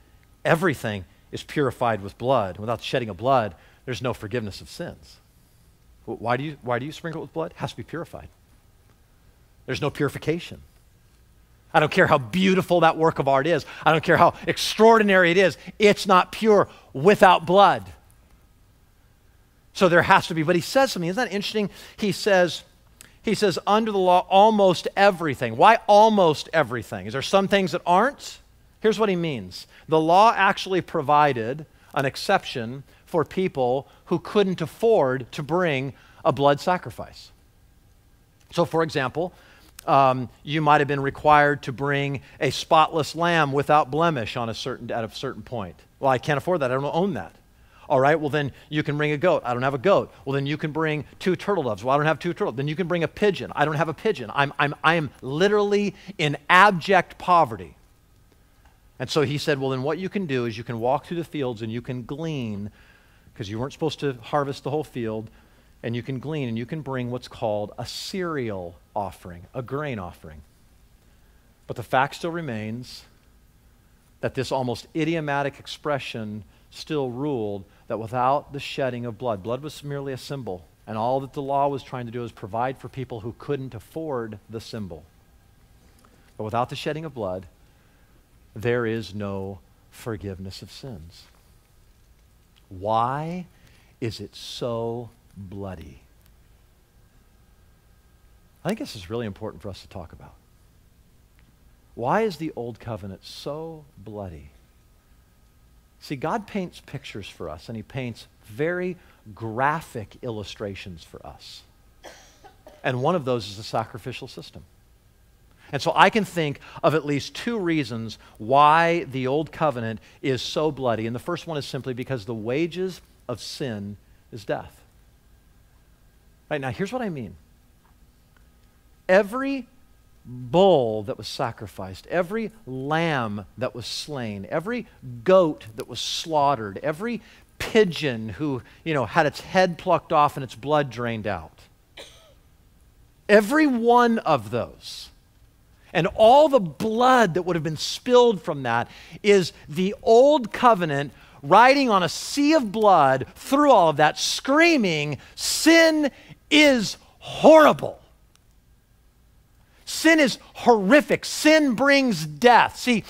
S4: everything is purified with blood. Without shedding of blood, there's no forgiveness of sins. Why do you, why do you sprinkle it with blood? It has to be purified. There's no purification. I don't care how beautiful that work of art is. I don't care how extraordinary it is. It's not pure without blood. So there has to be. But he says something. Isn't that interesting? He says, he says, under the law, almost everything. Why almost everything? Is there some things that aren't? Here's what he means the law actually provided an exception for people who couldn't afford to bring a blood sacrifice. So, for example, um, you might have been required to bring a spotless lamb without blemish on a certain, at a certain point. Well, I can't afford that. I don't own that. All right, well, then you can bring a goat. I don't have a goat. Well, then you can bring two turtle doves. Well, I don't have two turtle. Then you can bring a pigeon. I don't have a pigeon. I'm, I'm, I'm literally in abject poverty. And so he said, Well, then what you can do is you can walk through the fields and you can glean, because you weren't supposed to harvest the whole field, and you can glean and you can bring what's called a cereal offering, a grain offering. But the fact still remains that this almost idiomatic expression still ruled that without the shedding of blood, blood was merely a symbol, and all that the law was trying to do is provide for people who couldn't afford the symbol. But without the shedding of blood, there is no forgiveness of sins. Why is it so bloody? I think this is really important for us to talk about. Why is the Old Covenant so bloody? See, God paints pictures for us, and He paints very graphic illustrations for us. And one of those is the sacrificial system. And so I can think of at least two reasons why the Old Covenant is so bloody. And the first one is simply because the wages of sin is death. Right, now, here's what I mean every bull that was sacrificed, every lamb that was slain, every goat that was slaughtered, every pigeon who, you know, had its head plucked off and its blood drained out. Every one of those and all the blood that would have been spilled from that is the old covenant riding on a sea of blood through all of that, screaming, Sin is horrible. Sin is horrific. Sin brings death. See,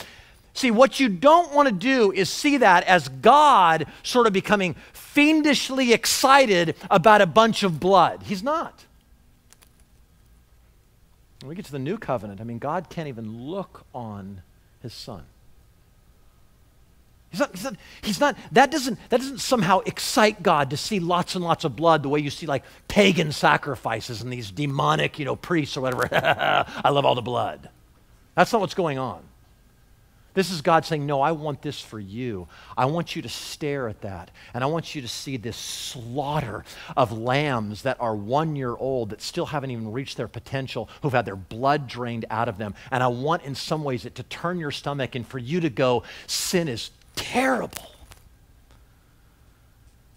S4: see, what you don't want to do is see that as God sort of becoming fiendishly excited about a bunch of blood. He's not. When we get to the new covenant, I mean, God can't even look on his son. He's not, he's not, he's not, that, doesn't, that doesn't somehow excite God to see lots and lots of blood the way you see like pagan sacrifices and these demonic, you know, priests or whatever. <laughs> I love all the blood. That's not what's going on. This is God saying, No, I want this for you. I want you to stare at that. And I want you to see this slaughter of lambs that are one year old that still haven't even reached their potential, who've had their blood drained out of them. And I want, in some ways, it to turn your stomach and for you to go, Sin is terrible.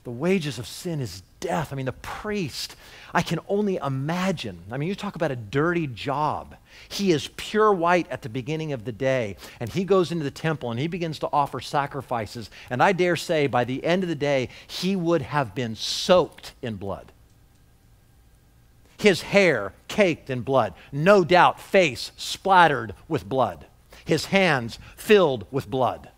S4: The wages of sin is death. I mean, the priest, I can only imagine. I mean, you talk about a dirty job. He is pure white at the beginning of the day, and he goes into the temple and he begins to offer sacrifices. And I dare say, by the end of the day, he would have been soaked in blood. His hair caked in blood, no doubt, face splattered with blood, his hands filled with blood.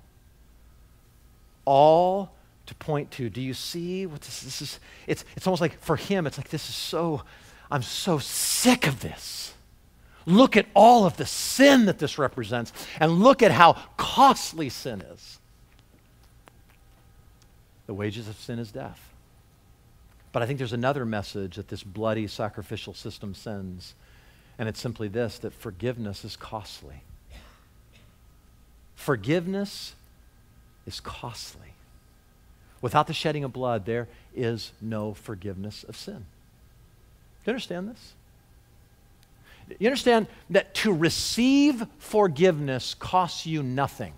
S4: All to point to. Do you see what this, this is? It's, it's almost like for him, it's like this is so, I'm so sick of this. Look at all of the sin that this represents, and look at how costly sin is. The wages of sin is death. But I think there's another message that this bloody sacrificial system sends, and it's simply this that forgiveness is costly. Forgiveness is costly. Without the shedding of blood, there is no forgiveness of sin. Do you understand this? You understand that to receive forgiveness costs you nothing.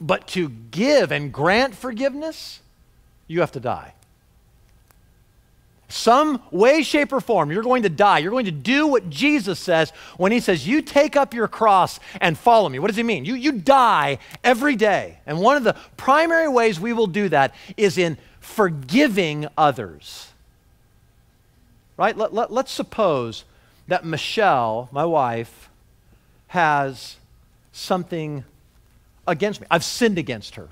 S4: But to give and grant forgiveness, you have to die. Some way, shape, or form, you're going to die. You're going to do what Jesus says when he says, You take up your cross and follow me. What does he mean? You, you die every day. And one of the primary ways we will do that is in forgiving others. Right? Let, let, let's suppose that Michelle, my wife, has something against me. I've sinned against her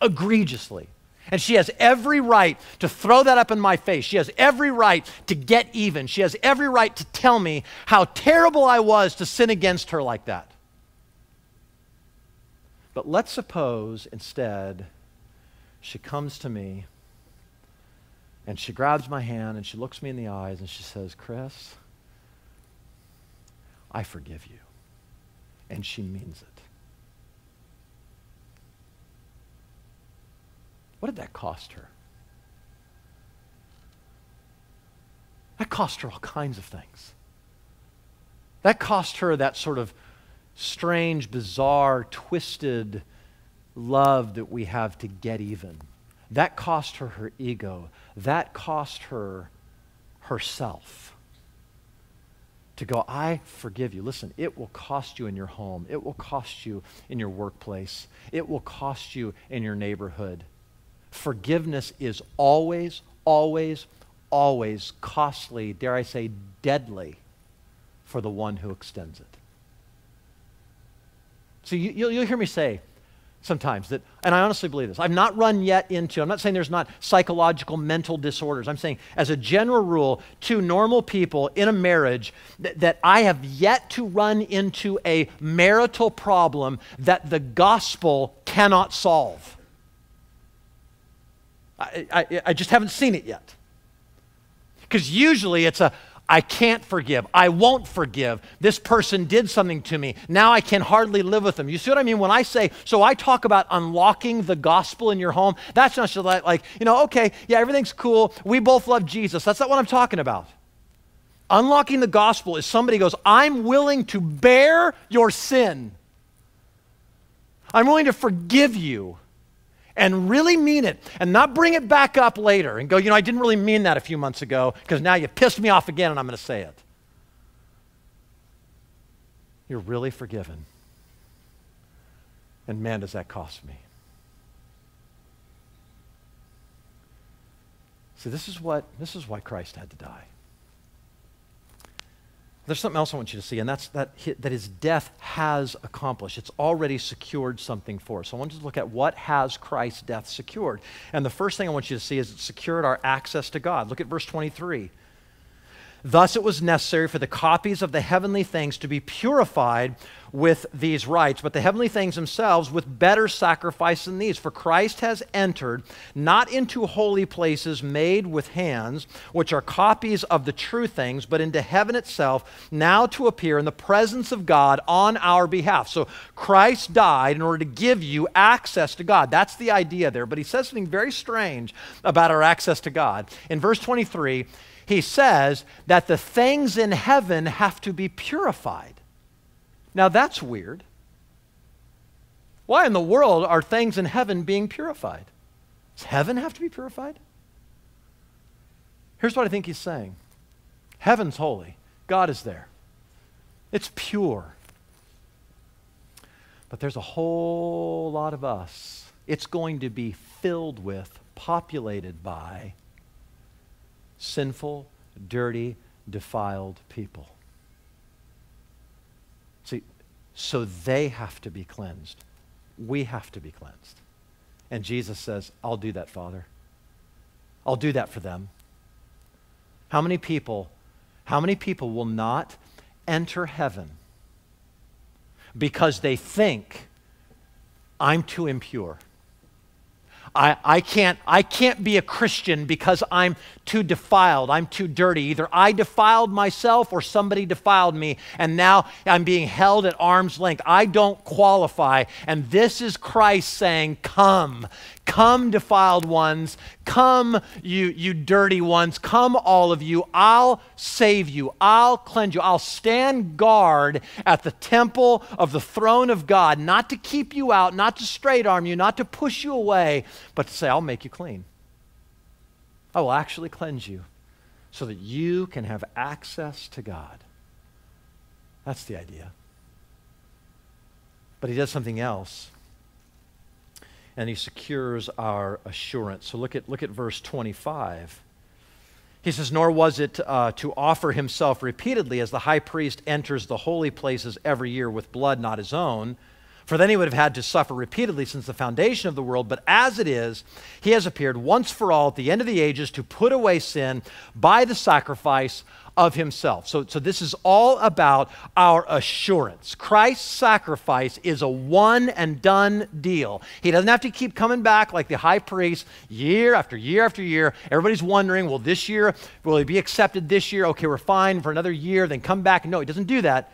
S4: egregiously. And she has every right to throw that up in my face. She has every right to get even. She has every right to tell me how terrible I was to sin against her like that. But let's suppose instead she comes to me and she grabs my hand and she looks me in the eyes and she says, Chris, I forgive you. And she means it. What did that cost her? That cost her all kinds of things. That cost her that sort of strange, bizarre, twisted love that we have to get even. That cost her her ego. That cost her herself. To go, I forgive you. Listen, it will cost you in your home. It will cost you in your workplace. It will cost you in your neighborhood. Forgiveness is always, always, always costly, dare I say, deadly for the one who extends it. So you, will you'll hear me say sometimes that, and I honestly believe this, I've not run yet into, I'm not saying there's not psychological mental disorders. I'm saying, as a general rule, two normal people in a marriage, that, that I have yet to run into a marital problem that the gospel cannot solve. I, I, I just haven't seen it yet. Because usually it's a, I can't forgive. I won't forgive. This person did something to me. Now I can hardly live with them. You see what I mean? When I say, so I talk about unlocking the gospel in your home, that's not just like, like, you know, okay, yeah, everything's cool. We both love Jesus. That's not what I'm talking about. Unlocking the gospel is somebody goes, I'm willing to bear your sin. I'm willing to forgive you and really mean it and not bring it back up later and go, you know, I didn't really mean that a few months ago because now you pissed me off again and I'm going to say it. You're really forgiven. And man, does that cost me. See, this is what this is why Christ had to die. There's something else I want you to see, and that's that, that his death has accomplished. It's already secured something for us. So I want you to look at what has Christ's death secured. And the first thing I want you to see is it secured our access to God. Look at verse 23. Thus, it was necessary for the copies of the heavenly things to be purified with these rites, but the heavenly things themselves with better sacrifice than these. For Christ has entered not into holy places made with hands, which are copies of the true things, but into heaven itself, now to appear in the presence of God on our behalf. So Christ died in order to give you access to God. That's the idea there. But he says something very strange about our access to God. In verse 23, he says that the things in heaven have to be purified. Now that's weird. Why in the world are things in heaven being purified? Does heaven have to be purified? Here's what I think he's saying Heaven's holy, God is there, it's pure. But there's a whole lot of us. It's going to be filled with, populated by sinful, dirty, defiled people. See, so they have to be cleansed. We have to be cleansed. And Jesus says, I'll do that, Father. I'll do that for them. How many people, how many people will not enter heaven because they think I'm too impure? I, I, can't, I can't be a Christian because I'm too defiled. I'm too dirty. Either I defiled myself or somebody defiled me, and now I'm being held at arm's length. I don't qualify. And this is Christ saying, Come, come, defiled ones. Come, you, you dirty ones. Come, all of you. I'll save you. I'll cleanse you. I'll stand guard at the temple of the throne of God, not to keep you out, not to straight arm you, not to push you away, but to say, I'll make you clean. I will actually cleanse you so that you can have access to God. That's the idea. But he does something else. And he secures our assurance. So look at, look at verse 25. He says, Nor was it uh, to offer himself repeatedly as the high priest enters the holy places every year with blood not his own for then he would have had to suffer repeatedly since the foundation of the world. But as it is, he has appeared once for all at the end of the ages to put away sin by the sacrifice of himself. So, so this is all about our assurance. Christ's sacrifice is a one and done deal. He doesn't have to keep coming back like the high priest year after year after year. Everybody's wondering, will this year, will he be accepted this year? Okay, we're fine for another year, then come back. No, he doesn't do that.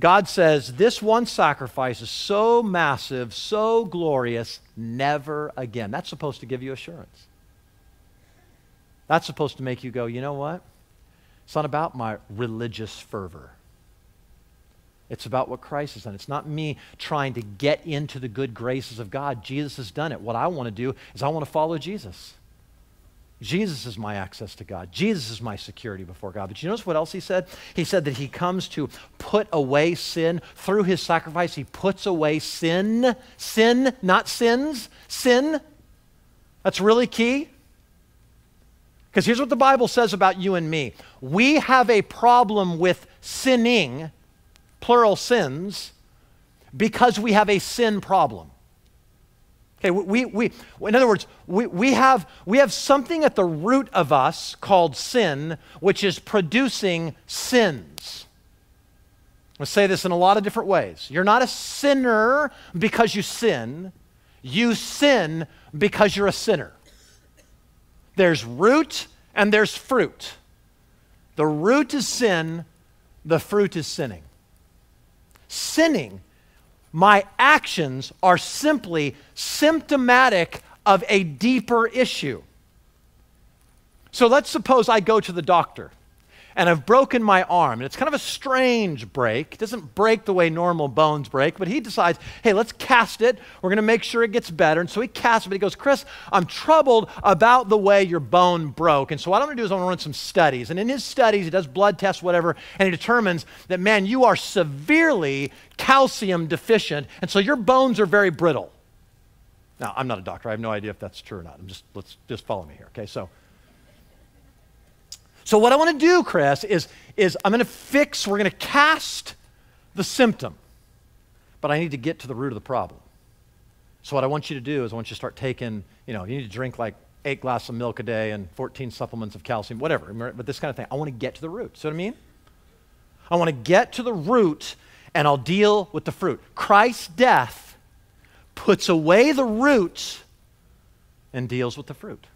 S4: God says, This one sacrifice is so massive, so glorious, never again. That's supposed to give you assurance. That's supposed to make you go, you know what? It's not about my religious fervor. It's about what Christ has done. It's not me trying to get into the good graces of God. Jesus has done it. What I want to do is I want to follow Jesus. Jesus is my access to God. Jesus is my security before God. But you notice what else he said? He said that he comes to put away sin. Through his sacrifice, he puts away sin. Sin, not sins. Sin. That's really key. Because here's what the Bible says about you and me we have a problem with sinning, plural sins, because we have a sin problem. Okay, we, we, in other words, we, we, have, we have something at the root of us called sin, which is producing sins. Let's say this in a lot of different ways. You're not a sinner because you sin, you sin because you're a sinner. There's root and there's fruit. The root is sin, the fruit is sinning. Sinning my actions are simply symptomatic of a deeper issue. So let's suppose I go to the doctor and I've broken my arm. And it's kind of a strange break. It doesn't break the way normal bones break, but he decides, hey, let's cast it. We're going to make sure it gets better. And so he casts it, but he goes, Chris, I'm troubled about the way your bone broke. And so what I'm going to do is I'm going to run some studies. And in his studies, he does blood tests, whatever, and he determines that, man, you are severely calcium deficient. And so your bones are very brittle. Now, I'm not a doctor. I have no idea if that's true or not. I'm just, let's just follow me here, okay? So, so, what I want to do, Chris, is, is I'm going to fix, we're going to cast the symptom, but I need to get to the root of the problem. So, what I want you to do is I want you to start taking, you know, you need to drink like eight glasses of milk a day and 14 supplements of calcium, whatever, but this kind of thing. I want to get to the root. See what I mean? I want to get to the root and I'll deal with the fruit. Christ's death puts away the root and deals with the fruit.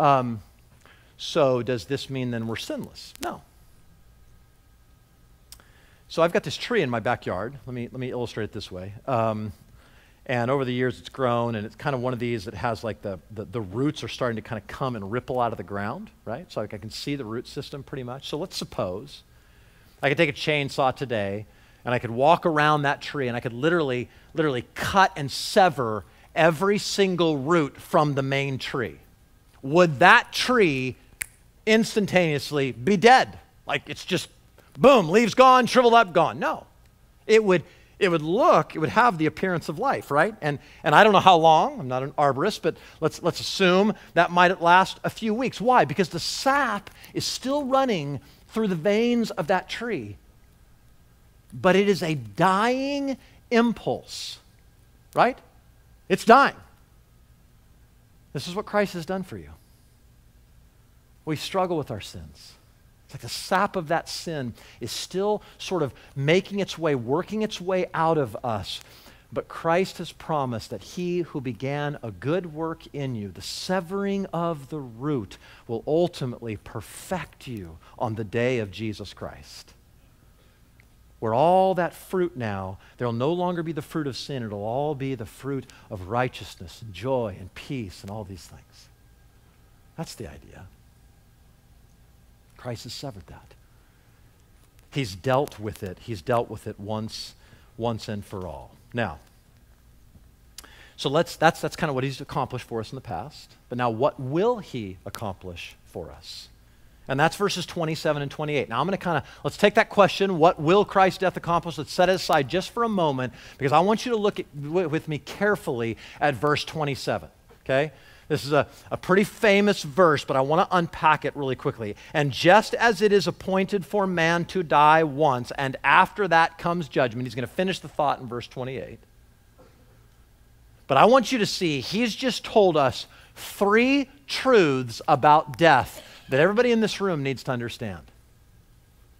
S4: Um, so, does this mean then we're sinless? No. So, I've got this tree in my backyard. Let me, let me illustrate it this way. Um, and over the years, it's grown, and it's kind of one of these that has like the, the, the, roots are starting to kind of come and ripple out of the ground, right? So like I can see the root system pretty much. So let's suppose I could take a chainsaw today, and I could walk around that tree, and I could literally, literally cut and sever every single root from the main tree. Would that tree instantaneously be dead? Like it's just boom, leaves gone, shriveled up, gone. No. It would it would look, it would have the appearance of life, right? And, and I don't know how long, I'm not an arborist, but let's, let's assume that might last a few weeks. Why? Because the sap is still running through the veins of that tree, but it is a dying impulse, right? It's dying. This is what Christ has done for you. We struggle with our sins. It's like the sap of that sin is still sort of making its way, working its way out of us. But Christ has promised that he who began a good work in you, the severing of the root, will ultimately perfect you on the day of Jesus Christ. Where all that fruit now, there will no longer be the fruit of sin, it'll all be the fruit of righteousness and joy and peace and all these things. That's the idea. Christ has severed that. He's dealt with it. He's dealt with it once, once and for all. Now, so let's, that's, that's kind of what he's accomplished for us in the past. But now, what will he accomplish for us? And that's verses 27 and 28. Now, I'm going to kind of, let's take that question, what will Christ's death accomplish? Let's set it aside just for a moment because I want you to look at, with me carefully at verse 27. Okay? This is a, a pretty famous verse, but I want to unpack it really quickly. And just as it is appointed for man to die once, and after that comes judgment, he's going to finish the thought in verse 28. But I want you to see, he's just told us three truths about death that everybody in this room needs to understand.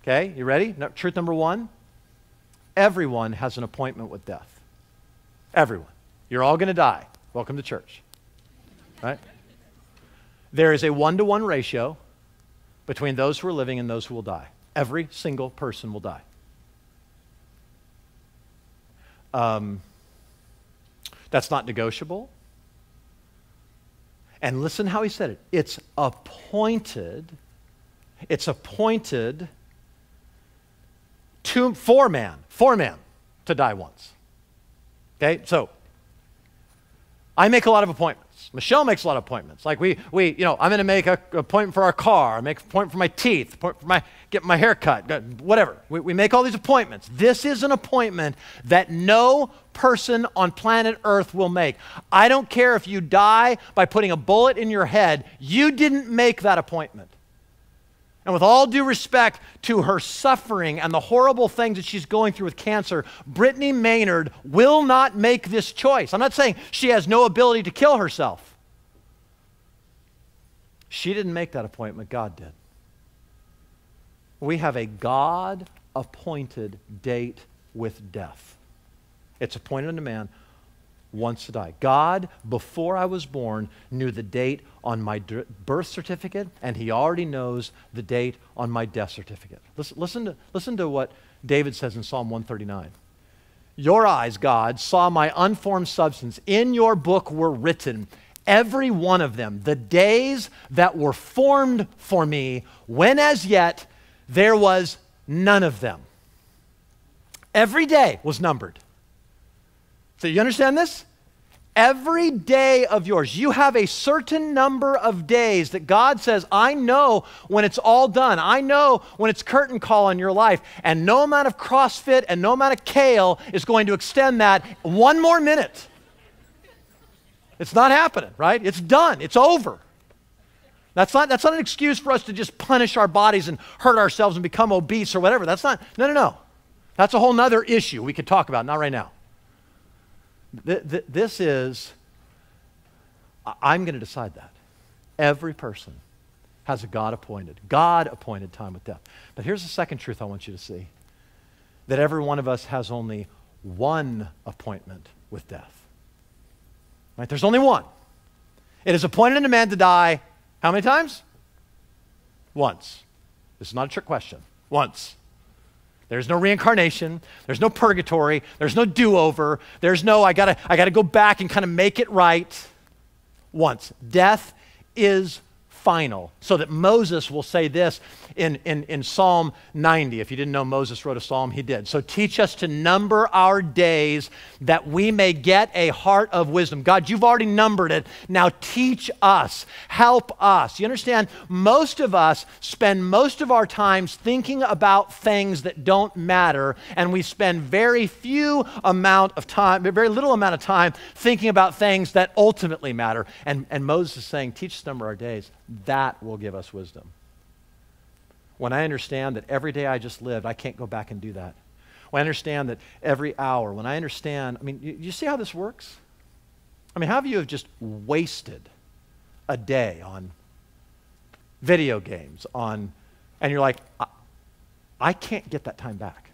S4: Okay, you ready? No, truth number one everyone has an appointment with death. Everyone. You're all going to die. Welcome to church right? There is a one to one ratio between those who are living and those who will die. Every single person will die. Um, that's not negotiable. And listen how he said it it's appointed, it's appointed to, for man, for man to die once. Okay, so I make a lot of appointments. Michelle makes a lot of appointments. Like we, we you know, I'm going to make an appointment for our car. Make an appointment for my teeth, appointment for my, get my hair cut, whatever. We, we make all these appointments. This is an appointment that no person on planet Earth will make. I don't care if you die by putting a bullet in your head. You didn't make that appointment. And with all due respect to her suffering and the horrible things that she's going through with cancer, Brittany Maynard will not make this choice. I'm not saying she has no ability to kill herself. She didn't make that appointment, God did. We have a God appointed date with death. It's appointed unto man once to die. God, before I was born, knew the date on my birth certificate, and He already knows the date on my death certificate. Listen, listen, to, listen to what David says in Psalm 139. Your eyes, God, saw my unformed substance. In your book were written, every one of them, the days that were formed for me, when as yet there was none of them. Every day was numbered. So you understand this? Every day of yours, you have a certain number of days that God says, I know when it's all done. I know when it's curtain call on your life. And no amount of CrossFit and no amount of kale is going to extend that one more minute. It's not happening, right? It's done. It's over. That's not, that's not an excuse for us to just punish our bodies and hurt ourselves and become obese or whatever. That's not, no, no, no. That's a whole nother issue we could talk about, not right now. Th- th- this is I'm going to decide that. Every person has a God appointed, God appointed time with death. But here's the second truth I want you to see that every one of us has only one appointment with death. Right? There's only one. It is appointed in unto man to die how many times? Once. This is not a trick question. Once. There's no reincarnation. There's no purgatory. There's no do-over. There's no I gotta I gotta go back and kind of make it right. Once. Death is final. So that Moses will say this in, in, in Psalm 90. If you didn't know Moses wrote a psalm, he did. So teach us to number our days that we may get a heart of wisdom. God, you've already numbered it. Now teach us, help us. You understand? Most of us spend most of our times thinking about things that don't matter, and we spend very few amount of time, very little amount of time thinking about things that ultimately matter. And, and Moses is saying, teach us number our days. That will give us wisdom. When I understand that every day I just lived, I can't go back and do that. When I understand that every hour, when I understand, I mean, you, you see how this works? I mean, how of you have just wasted a day on video games, on, and you're like, I, I can't get that time back.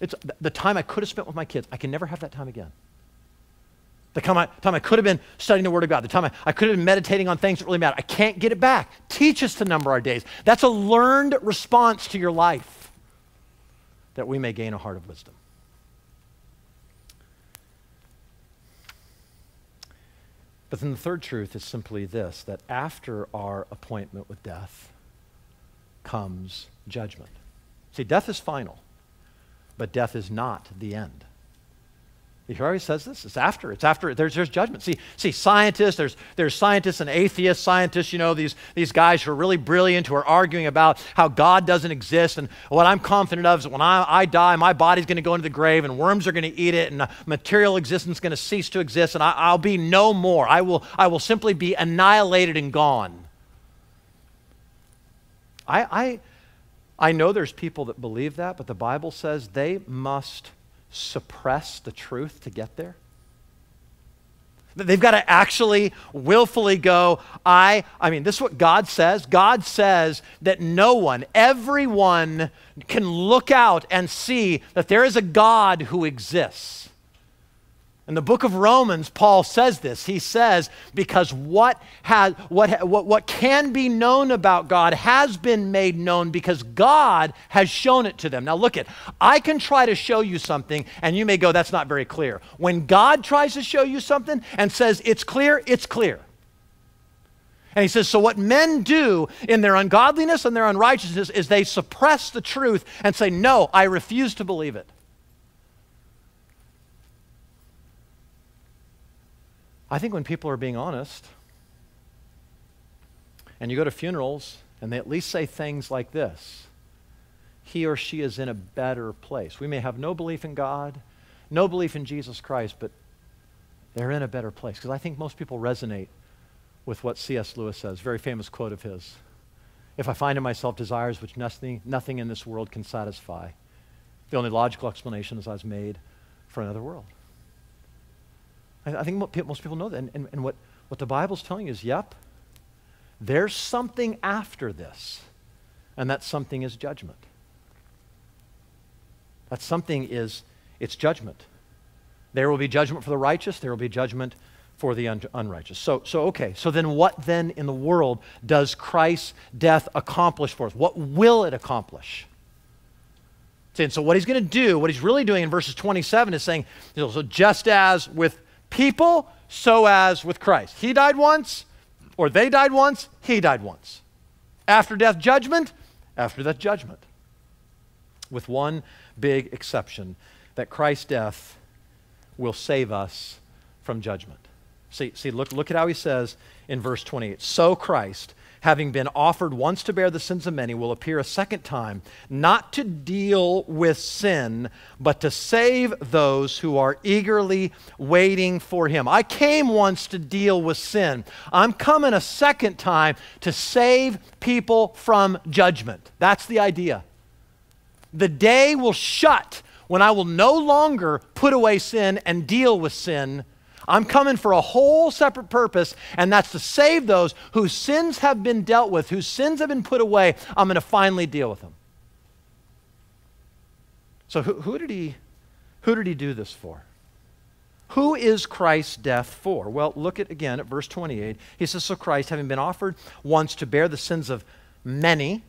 S4: It's the time I could have spent with my kids. I can never have that time again. The time I, time I could have been studying the Word of God, the time I, I could have been meditating on things that really matter. I can't get it back. Teach us to number our days. That's a learned response to your life that we may gain a heart of wisdom. But then the third truth is simply this that after our appointment with death comes judgment. See, death is final, but death is not the end. He already says this. It's after. It's after. There's, there's judgment. See, see, scientists, there's, there's scientists and atheist scientists, you know, these, these guys who are really brilliant, who are arguing about how God doesn't exist. And what I'm confident of is when I, I die, my body's going to go into the grave and worms are going to eat it and material existence is going to cease to exist and I, I'll be no more. I will, I will simply be annihilated and gone. I, I, I know there's people that believe that, but the Bible says they must suppress the truth to get there? They've got to actually willfully go, I, I mean, this is what God says. God says that no one, everyone can look out and see that there is a God who exists. In the book of Romans, Paul says this. He says, because what, has, what, what, what can be known about God has been made known because God has shown it to them. Now, look at, I can try to show you something, and you may go, that's not very clear. When God tries to show you something and says it's clear, it's clear. And he says, so what men do in their ungodliness and their unrighteousness is they suppress the truth and say, no, I refuse to believe it. I think when people are being honest, and you go to funerals and they at least say things like this he or she is in a better place. We may have no belief in God, no belief in Jesus Christ, but they're in a better place. Because I think most people resonate with what C.S. Lewis says, very famous quote of his. If I find in myself desires which nothing, nothing in this world can satisfy, the only logical explanation is I was made for another world. I, I think most people know that. And, and, and what, what the Bible's telling you is yep, there's something after this, and that something is judgment. That something is, it's judgment. There will be judgment for the righteous, there will be judgment for the un- unrighteous. So, so, okay, so then what then in the world does Christ's death accomplish for us? What will it accomplish? And so, what he's going to do, what he's really doing in verses 27 is saying, so just as with people, so as with Christ. He died once, or they died once, he died once. After death, judgment, after death, judgment. With one big exception that Christ's death will save us from judgment. See, see look, look at how he says in verse 28 So Christ, having been offered once to bear the sins of many, will appear a second time, not to deal with sin, but to save those who are eagerly waiting for him. I came once to deal with sin. I'm coming a second time to save people from judgment. That's the idea. The day will shut when I will no longer put away sin and deal with sin I'm coming for a whole separate purpose, and that's to save those whose sins have been dealt with, whose sins have been put away. I'm going to finally deal with them. So, who, who, did he, who did he do this for? Who is Christ's death for? Well, look at again at verse 28. He says, So Christ, having been offered once to bear the sins of many,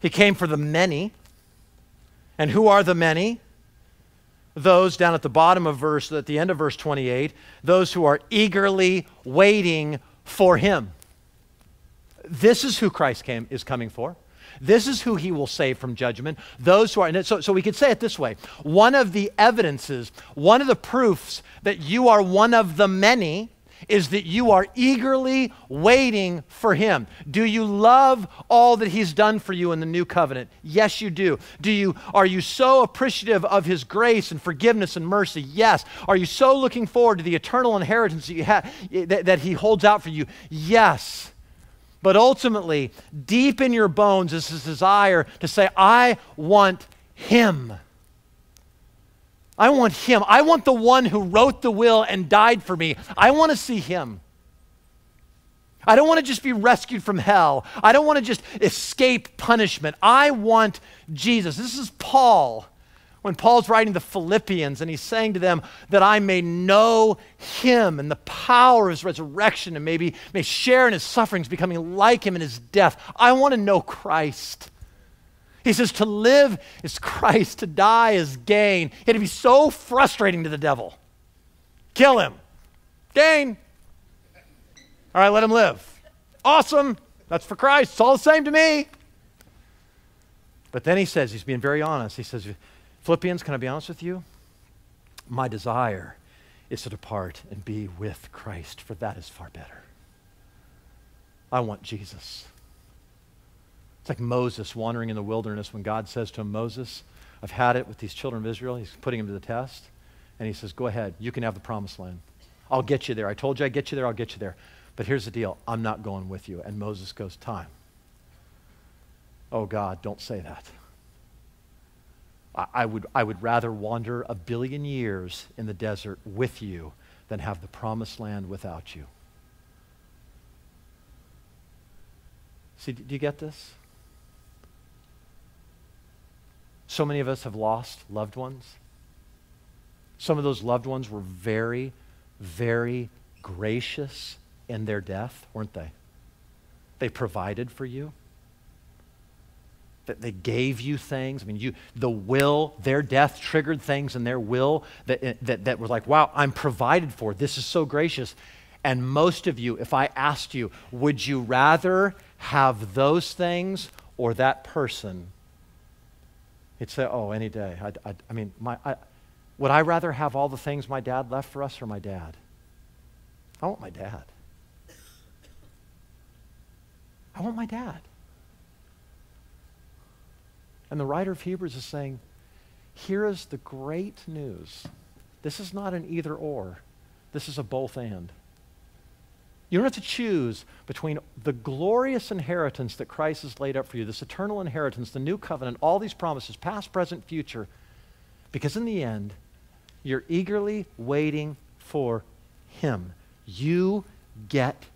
S4: he came for the many. And who are the many? Those down at the bottom of verse, at the end of verse 28, those who are eagerly waiting for him. This is who Christ came, is coming for. This is who he will save from judgment. Those who are, so, so we could say it this way one of the evidences, one of the proofs that you are one of the many is that you are eagerly waiting for him. Do you love all that he's done for you in the new covenant? Yes, you do. Do you are you so appreciative of his grace and forgiveness and mercy? Yes. Are you so looking forward to the eternal inheritance that, you ha- that, that he holds out for you? Yes. But ultimately, deep in your bones is this desire to say, I want him. I want him. I want the one who wrote the will and died for me. I want to see him. I don't want to just be rescued from hell. I don't want to just escape punishment. I want Jesus. This is Paul when Paul's writing the Philippians and he's saying to them that I may know him and the power of his resurrection and maybe may share in his sufferings, becoming like him in his death. I want to know Christ. He says, To live is Christ, to die is gain. It'd be so frustrating to the devil. Kill him. Gain. All right, let him live. Awesome. That's for Christ. It's all the same to me. But then he says, he's being very honest. He says, Philippians, can I be honest with you? My desire is to depart and be with Christ, for that is far better. I want Jesus. It's like Moses wandering in the wilderness when God says to him, Moses, I've had it with these children of Israel. He's putting him to the test. And he says, Go ahead, you can have the promised land. I'll get you there. I told you I'd get you there, I'll get you there. But here's the deal I'm not going with you. And Moses goes, Time. Oh, God, don't say that. I, I, would, I would rather wander a billion years in the desert with you than have the promised land without you. See, do you get this? So many of us have lost loved ones. Some of those loved ones were very, very gracious in their death, weren't they? They provided for you. That they gave you things. I mean, you, the will, their death triggered things in their will that, eh, that, that were like, wow, I'm provided for. This is so gracious. And most of you, if I asked you, would you rather have those things or that person He'd say, Oh, any day. I, I, I mean, my, I, would I rather have all the things my dad left for us or my dad? I want my dad. I want my dad. And the writer of Hebrews is saying, Here is the great news. This is not an either or, this is a both and. You don't have to choose between the glorious inheritance that Christ has laid up for you, this eternal inheritance, the new covenant, all these promises, past, present, future, because in the end, you're eagerly waiting for Him. You get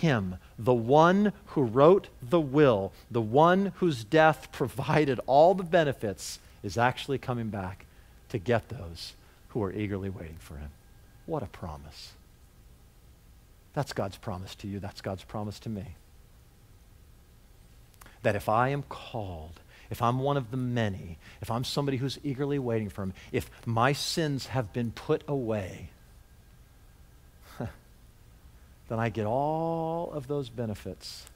S4: Him, the one who wrote the will, the one whose death <laughs> provided all the benefits, is actually coming back to get those who are eagerly waiting for Him. What a promise. That's God's promise to you. That's God's promise to me. That if I am called, if I'm one of the many, if I'm somebody who's eagerly waiting for Him, if my sins have been put away, <laughs> then I get all of those benefits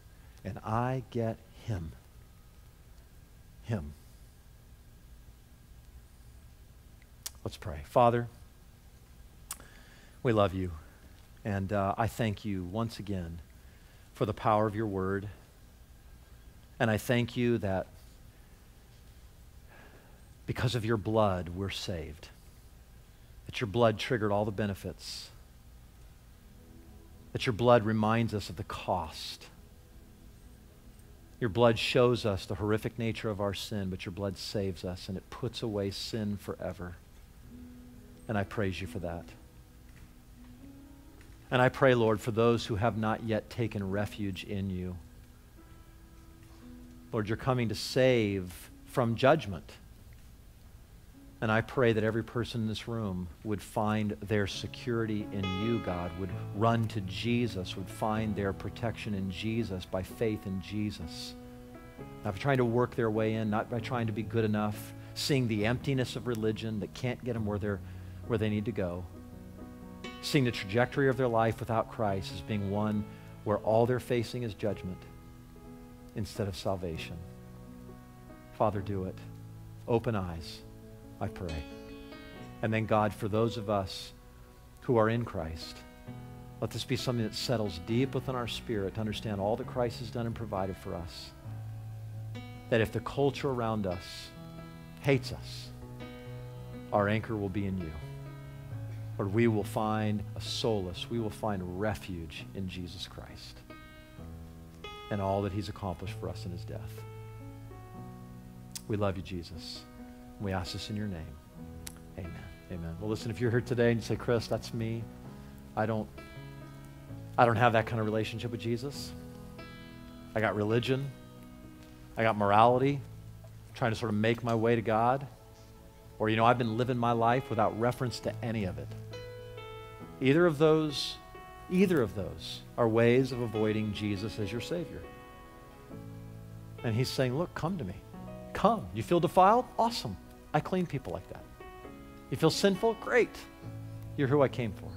S4: and I get Him. Him. Let's pray. Father, we love you. And uh, I thank you once again for the power of your word. And I thank you that because of your blood, we're saved. That your blood triggered all the benefits. That your blood reminds us of the cost. Your blood shows us the horrific nature of our sin, but your blood saves us and it puts away sin forever. And I praise you for that. And I pray, Lord, for those who have not yet taken refuge in you. Lord, you're coming to save from judgment. And I pray that every person in this room would find their security in you, God, would run to Jesus, would find their protection in Jesus by faith in Jesus. Not by trying to work their way in, not by trying to be good enough, seeing the emptiness of religion that can't get them where, they're, where they need to go, seeing the trajectory of their life without Christ as being one where all they're facing is judgment instead of salvation. Father, do it. Open eyes, I pray. And then, God, for those of us who are in Christ, let this be something that settles deep within our spirit to understand all that Christ has done and provided for us. That if the culture around us hates us, our anchor will be in you. Lord, we will find a solace, we will find refuge in Jesus Christ and all that he's accomplished for us in his death. We love you, Jesus. We ask this in your name. Amen. Amen. Well, listen, if you're here today and you say, Chris, that's me. I don't, I don't have that kind of relationship with Jesus. I got religion. I got morality, I'm trying to sort of make my way to God. Or, you know, I've been living my life without reference to any of it. Either of those, either of those are ways of avoiding Jesus as your Savior. And He's saying, look, come to me. Come. You feel defiled? Awesome. I clean people like that. You feel sinful? Great. You're who I came for.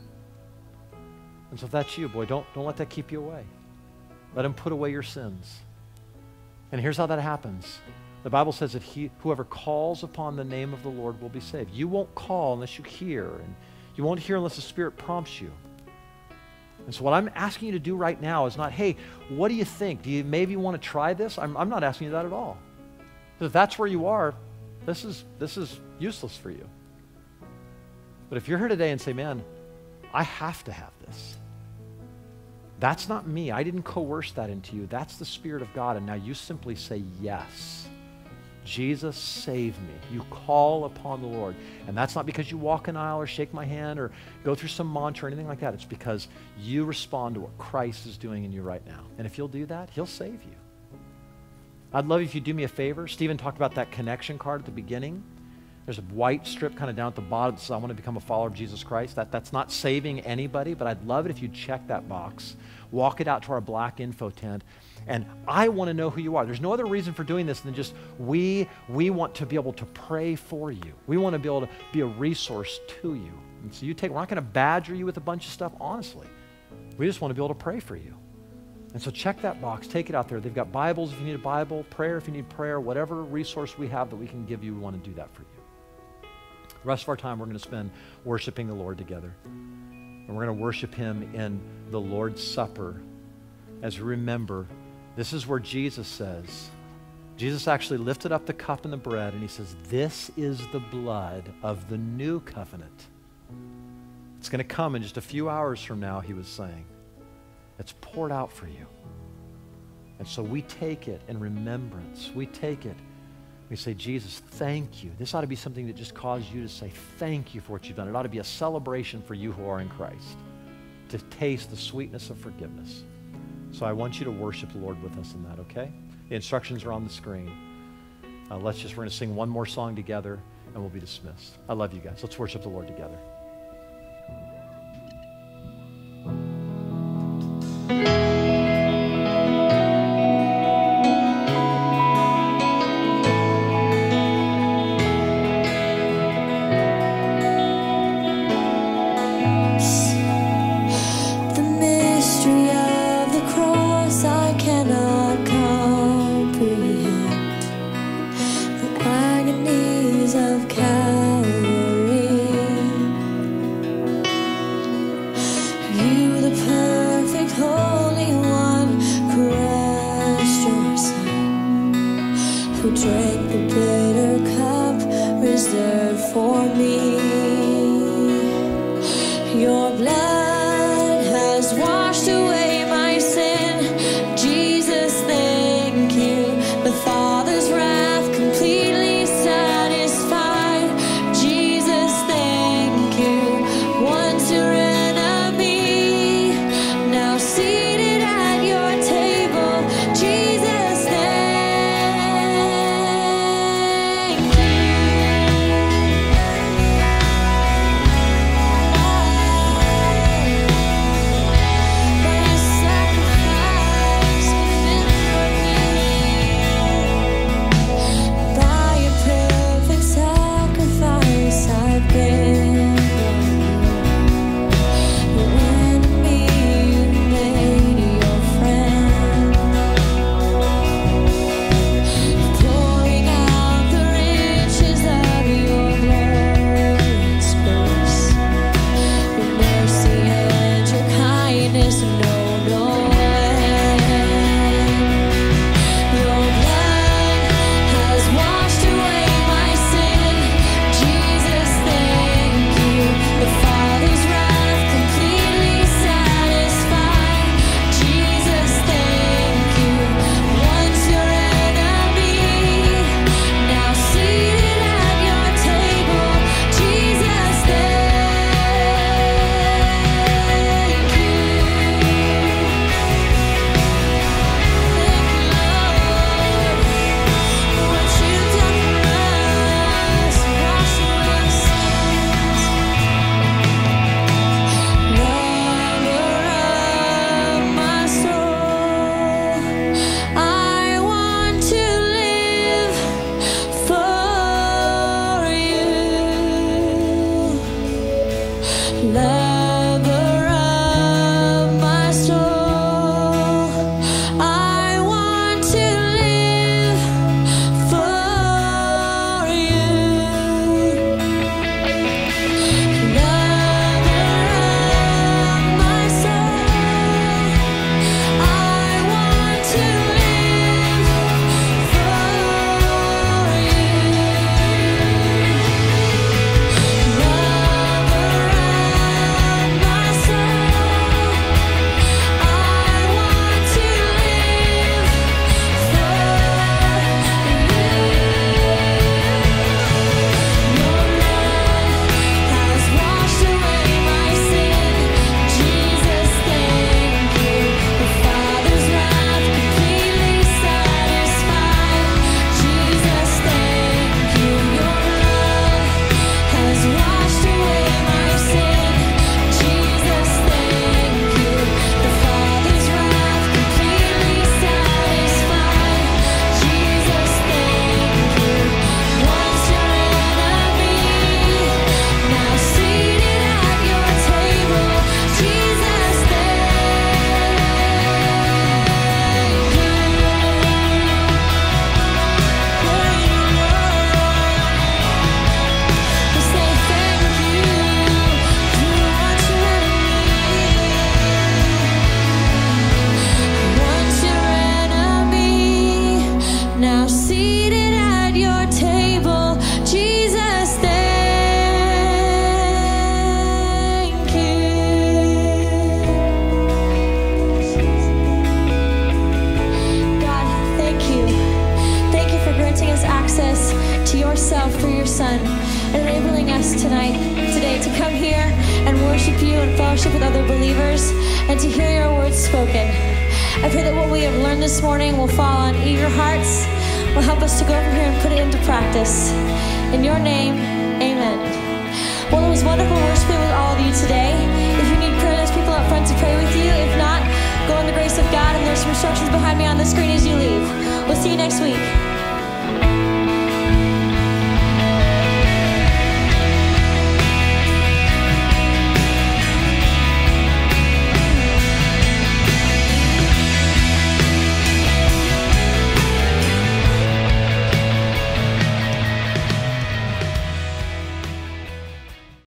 S4: And so if that's you, boy, don't, don't let that keep you away. Let him put away your sins. And here's how that happens. The Bible says that he, whoever calls upon the name of the Lord will be saved. You won't call unless you hear, and you won't hear unless the Spirit prompts you. And so, what I'm asking you to do right now is not, hey, what do you think? Do you maybe want to try this? I'm, I'm not asking you that at all. If that's where you are, this is, this is useless for you. But if you're here today and say, man, I have to have this, that's not me. I didn't coerce that into you. That's the Spirit of God. And now you simply say, yes. Jesus, save me. You call upon the Lord. And that's not because you walk an aisle or shake my hand or go through some mantra or anything like that. It's because you respond to what Christ is doing in you right now. And if you'll do that, He'll save you. I'd love if you'd do me a favor. Stephen talked about that connection card at the beginning. There's a white strip kind of down at the bottom that says, I want to become a follower of Jesus Christ. That, that's not saving anybody, but I'd love it if you check that box, walk it out to our black info tent, and I want to know who you are. There's no other reason for doing this than just we, we want to be able to pray for you. We want to be able to be a resource to you. And so you take, we're not going to badger you with a bunch of stuff, honestly. We just want to be able to pray for you. And so check that box, take it out there. They've got Bibles if you need a Bible, prayer if you need prayer, whatever resource we have that we can give you, we want to do that for you. The rest of our time we're going to spend worshiping the Lord together. And we're going to worship Him in the Lord's Supper as we remember this is where Jesus says, Jesus actually lifted up the cup and the bread and He says, This is the blood of the new covenant. It's going to come in just a few hours from now, He was saying. It's poured out for you. And so we take it in remembrance. We take it. We say, Jesus, thank you. This ought to be something that just caused you to say, thank you for what you've done. It ought to be a celebration for you who are in Christ, to taste the sweetness of forgiveness. So I want you to worship the Lord with us in that, okay? The instructions are on the screen. Uh, let's just, we're going to sing one more song together and we'll be dismissed. I love you guys. Let's worship the Lord together.